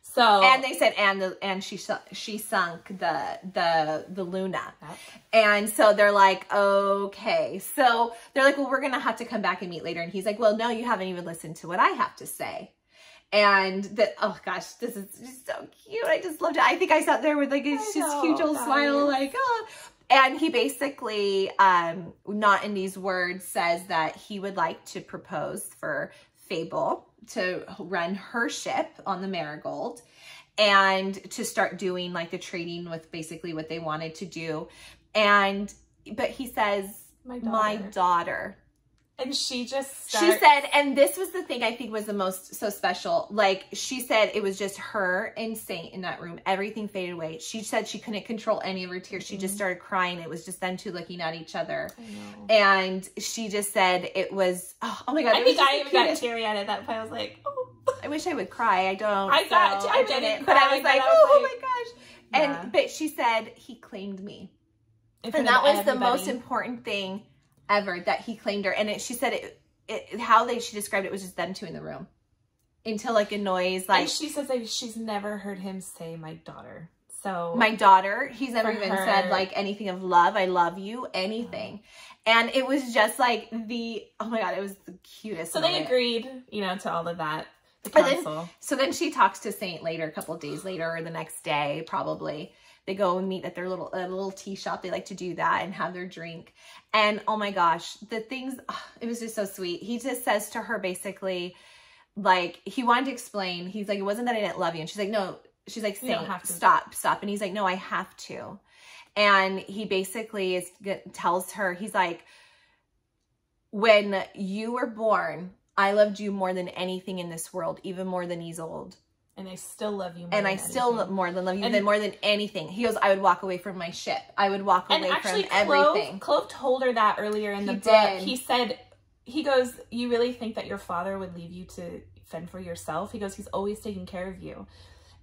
Speaker 2: So
Speaker 1: and they said and the and she she sunk the the the Luna,
Speaker 2: Yep.
Speaker 1: and so they're like okay, so they're like well we're gonna have to come back and meet later, and he's like well no you haven't even listened to what I have to say. And that oh gosh, this is just so cute. I just loved it. I think I sat there with like this
Speaker 2: I
Speaker 1: just huge old smile, like oh. And he basically, um, not in these words, says that he would like to propose for Fable to run her ship on the Marigold and to start doing like the trading with basically what they wanted to do. And but he says,
Speaker 2: my daughter.
Speaker 1: my daughter.
Speaker 2: And she just
Speaker 1: She said, and this was the thing I think was the most so special. Like she said, it was just her and Saint in that room. Everything faded away. She said she couldn't control any of her tears. She
Speaker 2: Mm-hmm.
Speaker 1: just started crying. It was just them two looking at each other.
Speaker 2: I.
Speaker 1: And she just said it was, oh, oh my God.
Speaker 2: I think I even got teary at that point. I was like, oh.
Speaker 1: I wish I would cry. I don't.
Speaker 2: I got-
Speaker 1: so
Speaker 2: I didn't
Speaker 1: But I was like,
Speaker 2: I was
Speaker 1: oh
Speaker 2: like-
Speaker 1: my gosh. And,
Speaker 2: Yeah.
Speaker 1: but she said, he claimed me. And that was the most important thing ever that he claimed her and it, she said it, it how they she described it was just them two in the room until like a noise like
Speaker 2: and she says like she's never heard him say my daughter. So
Speaker 1: my daughter he's never even
Speaker 2: her.
Speaker 1: said like anything of love i love you anything and it was just like the oh my god it was the cutest
Speaker 2: so they agreed, you know, to all of that. The
Speaker 1: then- so then she talks to saint later a couple of days later or the next day probably they go and meet at their little a little tea shop. They like to do that and have their drink. And oh my gosh the things ah, it was just so sweet. He just says to her basically like he wanted to explain. He's like it wasn't that i didn't love you. And she's like no she's like
Speaker 2: You don't
Speaker 1: Saint,
Speaker 2: have to.
Speaker 1: stop stop. And he's like no i have to. And he basically is tells her he's like when you were born i loved you more than anything in this world even more than Isolde
Speaker 2: and I still love you. More
Speaker 1: and I still more than love you
Speaker 2: And-
Speaker 1: than more than anything. He goes, I would walk away from my ship. I would walk
Speaker 2: And
Speaker 1: away
Speaker 2: actually,
Speaker 1: from
Speaker 2: Clove,
Speaker 1: everything.
Speaker 2: Clove told her that earlier in the
Speaker 1: He
Speaker 2: book.
Speaker 1: did.
Speaker 2: He said, he goes, "You really think that your father would leave you to fend for yourself?" He goes, "He's always taking care of you."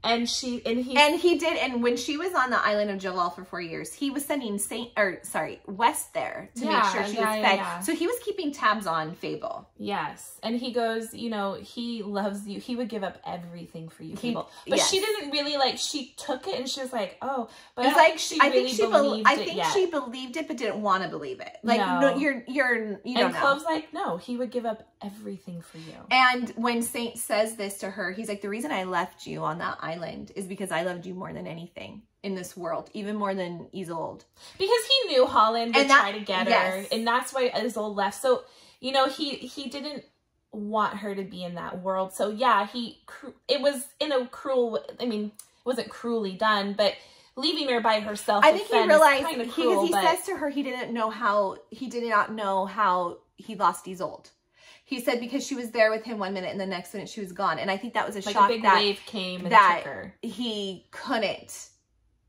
Speaker 2: And she and he
Speaker 1: and he did and when she was on the island of Jeval for four years he was sending saint or sorry west there to
Speaker 2: Yeah,
Speaker 1: make sure she
Speaker 2: yeah,
Speaker 1: was fed.
Speaker 2: yeah.
Speaker 1: so he was keeping tabs on fable.
Speaker 2: Yes. And he goes you know he loves you. He would give up everything for you
Speaker 1: He-
Speaker 2: people but she didn't really like she took it and she was like oh but
Speaker 1: it's
Speaker 2: I
Speaker 1: like
Speaker 2: think she
Speaker 1: I
Speaker 2: really
Speaker 1: think she bel
Speaker 2: believed
Speaker 1: I
Speaker 2: it
Speaker 1: think
Speaker 2: yet.
Speaker 1: she believed it but didn't want to believe it. Like no,
Speaker 2: No.
Speaker 1: you're you're you don't
Speaker 2: and
Speaker 1: know.
Speaker 2: Clove's like no he would give up everything for you.
Speaker 1: And when Saint says this to her, he's like, The reason I left you on that island is because I loved you more than anything in this world, even more than Isolde.
Speaker 2: because he knew Holland would
Speaker 1: And that-
Speaker 2: try to get her,
Speaker 1: yes.
Speaker 2: and that's why Isolde left. So you know he he didn't want her to be in that world. So yeah, he it was in a cruel. I mean, it wasn't cruelly done, but leaving her by herself.
Speaker 1: I think he realized
Speaker 2: cruel,
Speaker 1: he
Speaker 2: but
Speaker 1: says to her he didn't know how he did not know how he lost Isolde. He said because she was there with him one minute and the next minute she was gone. And I think that was a
Speaker 2: like
Speaker 1: shock
Speaker 2: a big
Speaker 1: that
Speaker 2: wave came and
Speaker 1: that he couldn't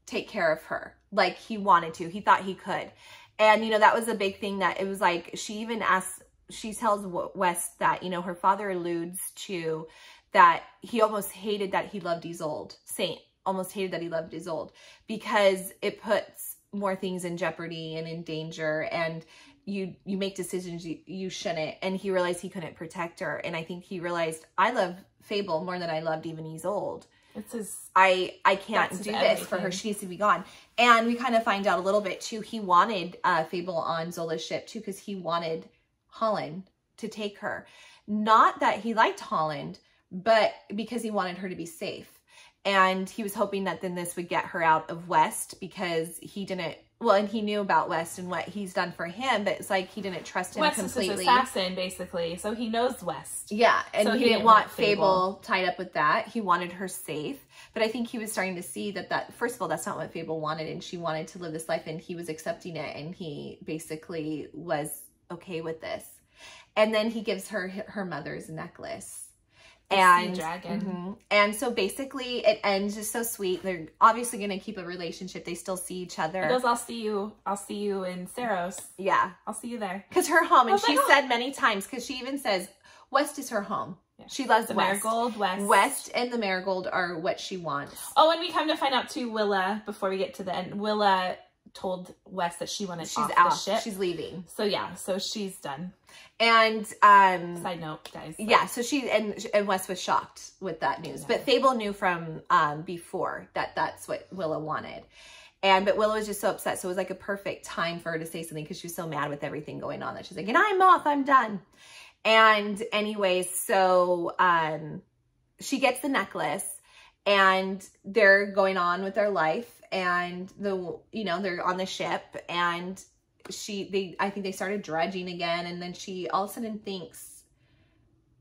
Speaker 1: take care of her like he wanted to. He thought he could. And, you know, that was a big thing that it was like, she even asks, she tells West that, you know, her father alludes to that he almost hated that he loved Isolde. Saint almost hated that he loved Isolde because it puts more things in jeopardy and in danger and you you make decisions you, you shouldn't and he realized he couldn't protect her and i think he realized i love fable more than i loved even Isolde
Speaker 2: It's his
Speaker 1: I I can't do
Speaker 2: his
Speaker 1: this for her. She needs to be gone. And we kind of find out a little bit too. He wanted uh, Fable on Zola's ship too because he wanted Holland to take her. Not that he liked Holland, but because he wanted her to be safe. And he was hoping that then this would get her out of West because he didn't. Well, and he knew about West and what he's done for him, but it's like he didn't trust him
Speaker 2: West is his assassin, basically. So he knows West.
Speaker 1: Yeah, and
Speaker 2: So
Speaker 1: he,
Speaker 2: he
Speaker 1: didn't
Speaker 2: didn't
Speaker 1: want
Speaker 2: want
Speaker 1: Fable. tied up with that. He wanted her safe. But I think he was starting to see that that first of all, that's not what Fable wanted, and she wanted to live this life, and he was accepting it, and he basically was okay with this. And then he gives her her mother's necklace. And
Speaker 2: dragon.
Speaker 1: Mhm. and so basically it ends just so sweet. They're obviously gonna keep a relationship. They still see each other.
Speaker 2: He goes, I'll see you. I'll see you in Ceros.
Speaker 1: yeah.
Speaker 2: I'll see you there.
Speaker 1: Because her home, and she
Speaker 2: like, oh.
Speaker 1: said many times, because she even says West is her home.
Speaker 2: Yeah.
Speaker 1: She loves
Speaker 2: The
Speaker 1: West.
Speaker 2: Marigold, West.
Speaker 1: West and the marigold are what she wants.
Speaker 2: Oh, and we come to find out too, Willa, before we get to the end, Willa told Wes that she wanted
Speaker 1: She's
Speaker 2: off
Speaker 1: out.
Speaker 2: the ship.
Speaker 1: She's leaving.
Speaker 2: so yeah, so she's done.
Speaker 1: And um
Speaker 2: Side note, guys.
Speaker 1: yeah, so she and and West was shocked with that news. But Fable knew from um before that that's what Willa wanted. And but Willa was just so upset. So it was like a perfect time for her to say something because she was so mad with everything going on that she's like, and I'm off, I'm done. And anyways, so um she gets the necklace and they're going on with their life and the you know they're on the ship and she they i think they started dredging again and then she all of a sudden thinks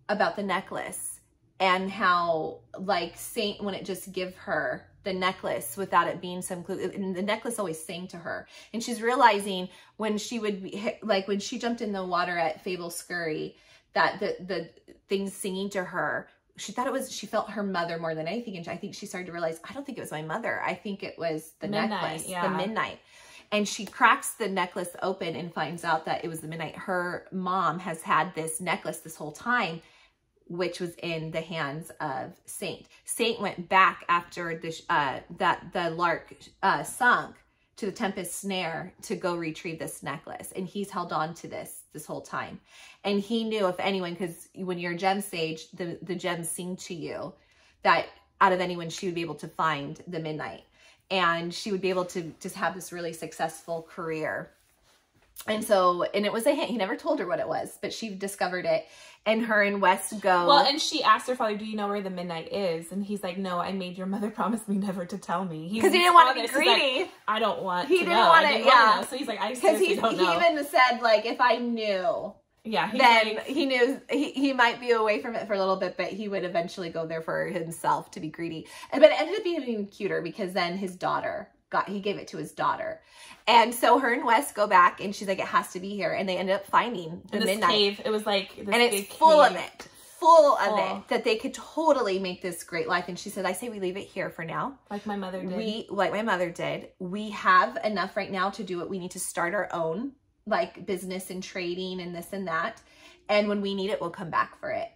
Speaker 1: about the necklace and how like saint wouldn't just give her the necklace without it being some clue and the necklace always sang to her. And she's realizing when she would be like when she jumped in the water at fable scurry that the the things singing to her she thought it was she felt her mother more than anything and i think she started to realize i don't think it was my mother. I think it was the
Speaker 2: Midnight,
Speaker 1: necklace the midnight. And she cracks the necklace open and finds out that it was the midnight. Her mom has had this necklace this whole time which was in the hands of saint. Saint went back after the uh that the lark uh sunk to the tempest snare to go retrieve this necklace. And he's held on to this this whole time. And he knew if anyone because when you're a gem sage the the gems sing to you that out of anyone she would be able to find the midnight. And she would be able to just have this really successful career and so and it was a hint he never told her what it was but she discovered it and her and west go
Speaker 2: Well, and she asked her father, "Do you know where the midnight is?" And he's like, "No, I made your mother (laughs) promise me never to tell me."
Speaker 1: because he didn't want to be.
Speaker 2: He's like,
Speaker 1: greedy
Speaker 2: I don't want.
Speaker 1: He didn't
Speaker 2: know.
Speaker 1: want it, yeah.
Speaker 2: So he's like, I
Speaker 1: because he,
Speaker 2: don't
Speaker 1: he even said like if i knew
Speaker 2: yeah,
Speaker 1: then
Speaker 2: like,
Speaker 1: he knew he, he might be away from it for a little bit, but he would eventually go there for himself to be greedy. And- But it ended up being even cuter because then his daughter got he gave it to his daughter. And so her and Wes go back and she's like, it has to be here. And they ended up finding the
Speaker 2: this
Speaker 1: midnight.
Speaker 2: cave. It was like this
Speaker 1: and it's full of it. Full of
Speaker 2: Full.
Speaker 1: it. That they could totally make this great life. And she said, I say we leave it here for now.
Speaker 2: like my mother did.
Speaker 1: We, like my mother did, we have enough right now to do what we need to start our own, like business and trading and this and that. And when we need it, we'll come back for it.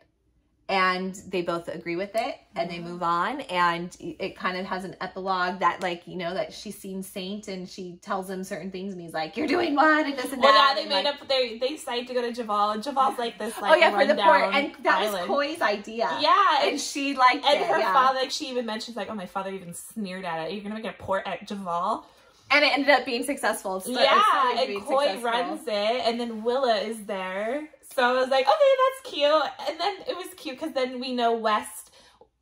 Speaker 1: And they both agree with it and they mm-hmm. move on and it kind of has an epilogue that like you know that she's seen saint and she tells him certain things and he's like you're doing what and this and
Speaker 2: Well,
Speaker 1: that
Speaker 2: yeah, they made
Speaker 1: like,
Speaker 2: up. They they decide to go to Jeval, and Jeval's like this like
Speaker 1: oh yeah for the port and that
Speaker 2: island.
Speaker 1: was Koy's idea
Speaker 2: Yeah,
Speaker 1: and
Speaker 2: and,
Speaker 1: she like
Speaker 2: and
Speaker 1: it
Speaker 2: her
Speaker 1: yeah.
Speaker 2: father, like she even mentions like, oh, my father even sneered at it. You're gonna make a port at Jeval.
Speaker 1: and it ended up being successful it
Speaker 2: yeah, and Koy
Speaker 1: successful.
Speaker 2: runs it, and then Willa is there. So I was like, okay, that's cute. And then it was cute because then we know West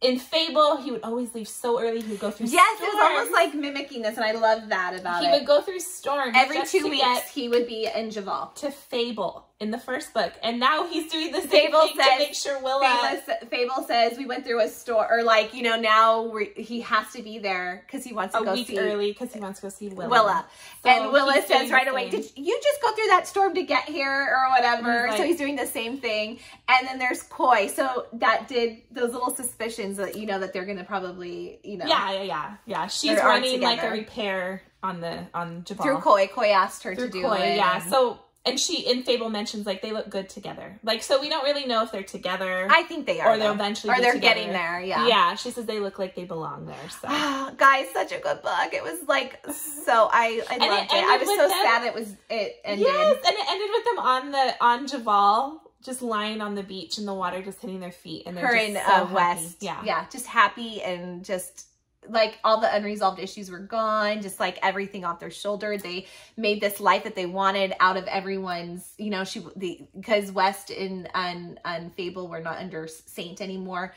Speaker 2: in Fable, he would always leave so early. He would go through.
Speaker 1: yes it was almost like mimicking this and I love that about
Speaker 2: he
Speaker 1: it He
Speaker 2: would go through storms
Speaker 1: every two weeks he would be in Jeval
Speaker 2: to Fable in the first book, and now he's doing the same
Speaker 1: Fable
Speaker 2: thing
Speaker 1: says-
Speaker 2: to make sure Willa.
Speaker 1: Fable, Fable says we went through a store, or like you know now he has to be there because he wants to
Speaker 2: a
Speaker 1: go
Speaker 2: week
Speaker 1: see
Speaker 2: early because he wants to go see Willa.
Speaker 1: Willa.
Speaker 2: So
Speaker 1: and Willa says right away, "Did you just go through that storm to get here, or whatever?"
Speaker 2: He's
Speaker 1: so he's doing the same thing. And then there's Koy. So that did those little suspicions that you know that they're gonna probably you know
Speaker 2: Yeah, yeah, yeah, yeah. She's running like a repair on the on Jeval.
Speaker 1: through Koy. Koy asked her
Speaker 2: Through
Speaker 1: to do
Speaker 2: Koy,
Speaker 1: it.
Speaker 2: yeah. So and she in Fable mentions like they look good together. Like so we don't really know if they're together
Speaker 1: I think they are,
Speaker 2: or they'll
Speaker 1: though.
Speaker 2: eventually
Speaker 1: or they're
Speaker 2: together.
Speaker 1: getting there. Yeah.
Speaker 2: Yeah, she says they look like they belong there. So (sighs)
Speaker 1: Guys, such a good book. It was like so. I I
Speaker 2: And
Speaker 1: loved it. I was so
Speaker 2: them-
Speaker 1: sad it was it ended.
Speaker 2: yes, and it ended with them on the on Jeval, just lying on the beach and the water, just hitting their feet, and they're
Speaker 1: her
Speaker 2: just
Speaker 1: and
Speaker 2: so
Speaker 1: uh,
Speaker 2: happy.
Speaker 1: West.
Speaker 2: Yeah,
Speaker 1: yeah, just happy and just like all the unresolved issues were gone. Just like everything off their shoulder. They made this life that they wanted out of everyone's. You know, she the because West and and and Fable were not under Saint anymore.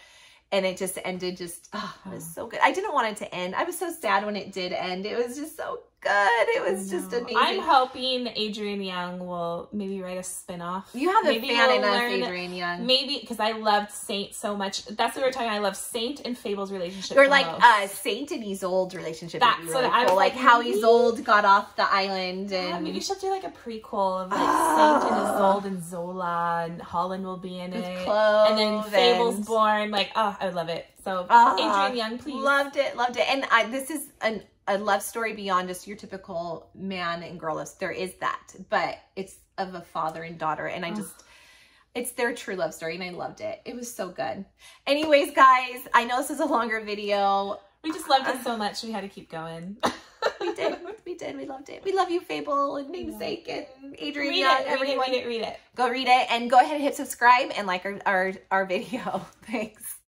Speaker 1: And it just ended just, oh, it was so good. I didn't want it to end. I was so sad when it did end. It was just so good. It was just
Speaker 2: No.
Speaker 1: amazing.
Speaker 2: I'm hoping Adrienne Young will maybe write a spin-off.
Speaker 1: you have a fan
Speaker 2: we'll
Speaker 1: in us,
Speaker 2: learn-
Speaker 1: Adrienne Young.
Speaker 2: Maybe because I loved Saint so much. That's what we were talking. I love Saint and Fable's relationship.
Speaker 1: Or like
Speaker 2: most.
Speaker 1: uh Saint and Isolde relationship. would be
Speaker 2: That's what
Speaker 1: really
Speaker 2: I was.
Speaker 1: Like,
Speaker 2: like,
Speaker 1: how
Speaker 2: maybe-
Speaker 1: Isolde got off the island
Speaker 2: Yeah,
Speaker 1: and
Speaker 2: maybe she'll do like a prequel of like
Speaker 1: Ah.
Speaker 2: Saint and Isolde and Zola and Holland will be in it.
Speaker 1: Clove
Speaker 2: and then Fable's
Speaker 1: and-
Speaker 2: born. Like, oh, I love it. So
Speaker 1: Ah,
Speaker 2: Adrienne Young, please.
Speaker 1: Loved it, loved it. And I this is an a love story beyond just your typical man and girl love. There is that, but it's of a father and daughter, and I
Speaker 2: Ugh.
Speaker 1: just it's their true love story, and I loved it. It was so good. Anyways, guys, I know this is a longer video.
Speaker 2: we just loved it uh, so much. We had to keep going.
Speaker 1: We did, (laughs) we did, we loved it. We love you, Fable and Namesake and Adrienne
Speaker 2: read
Speaker 1: Young.
Speaker 2: it, read it,
Speaker 1: everyone,
Speaker 2: read it, read it.
Speaker 1: go read it and go ahead and hit subscribe and like our our, our video. (laughs) Thanks.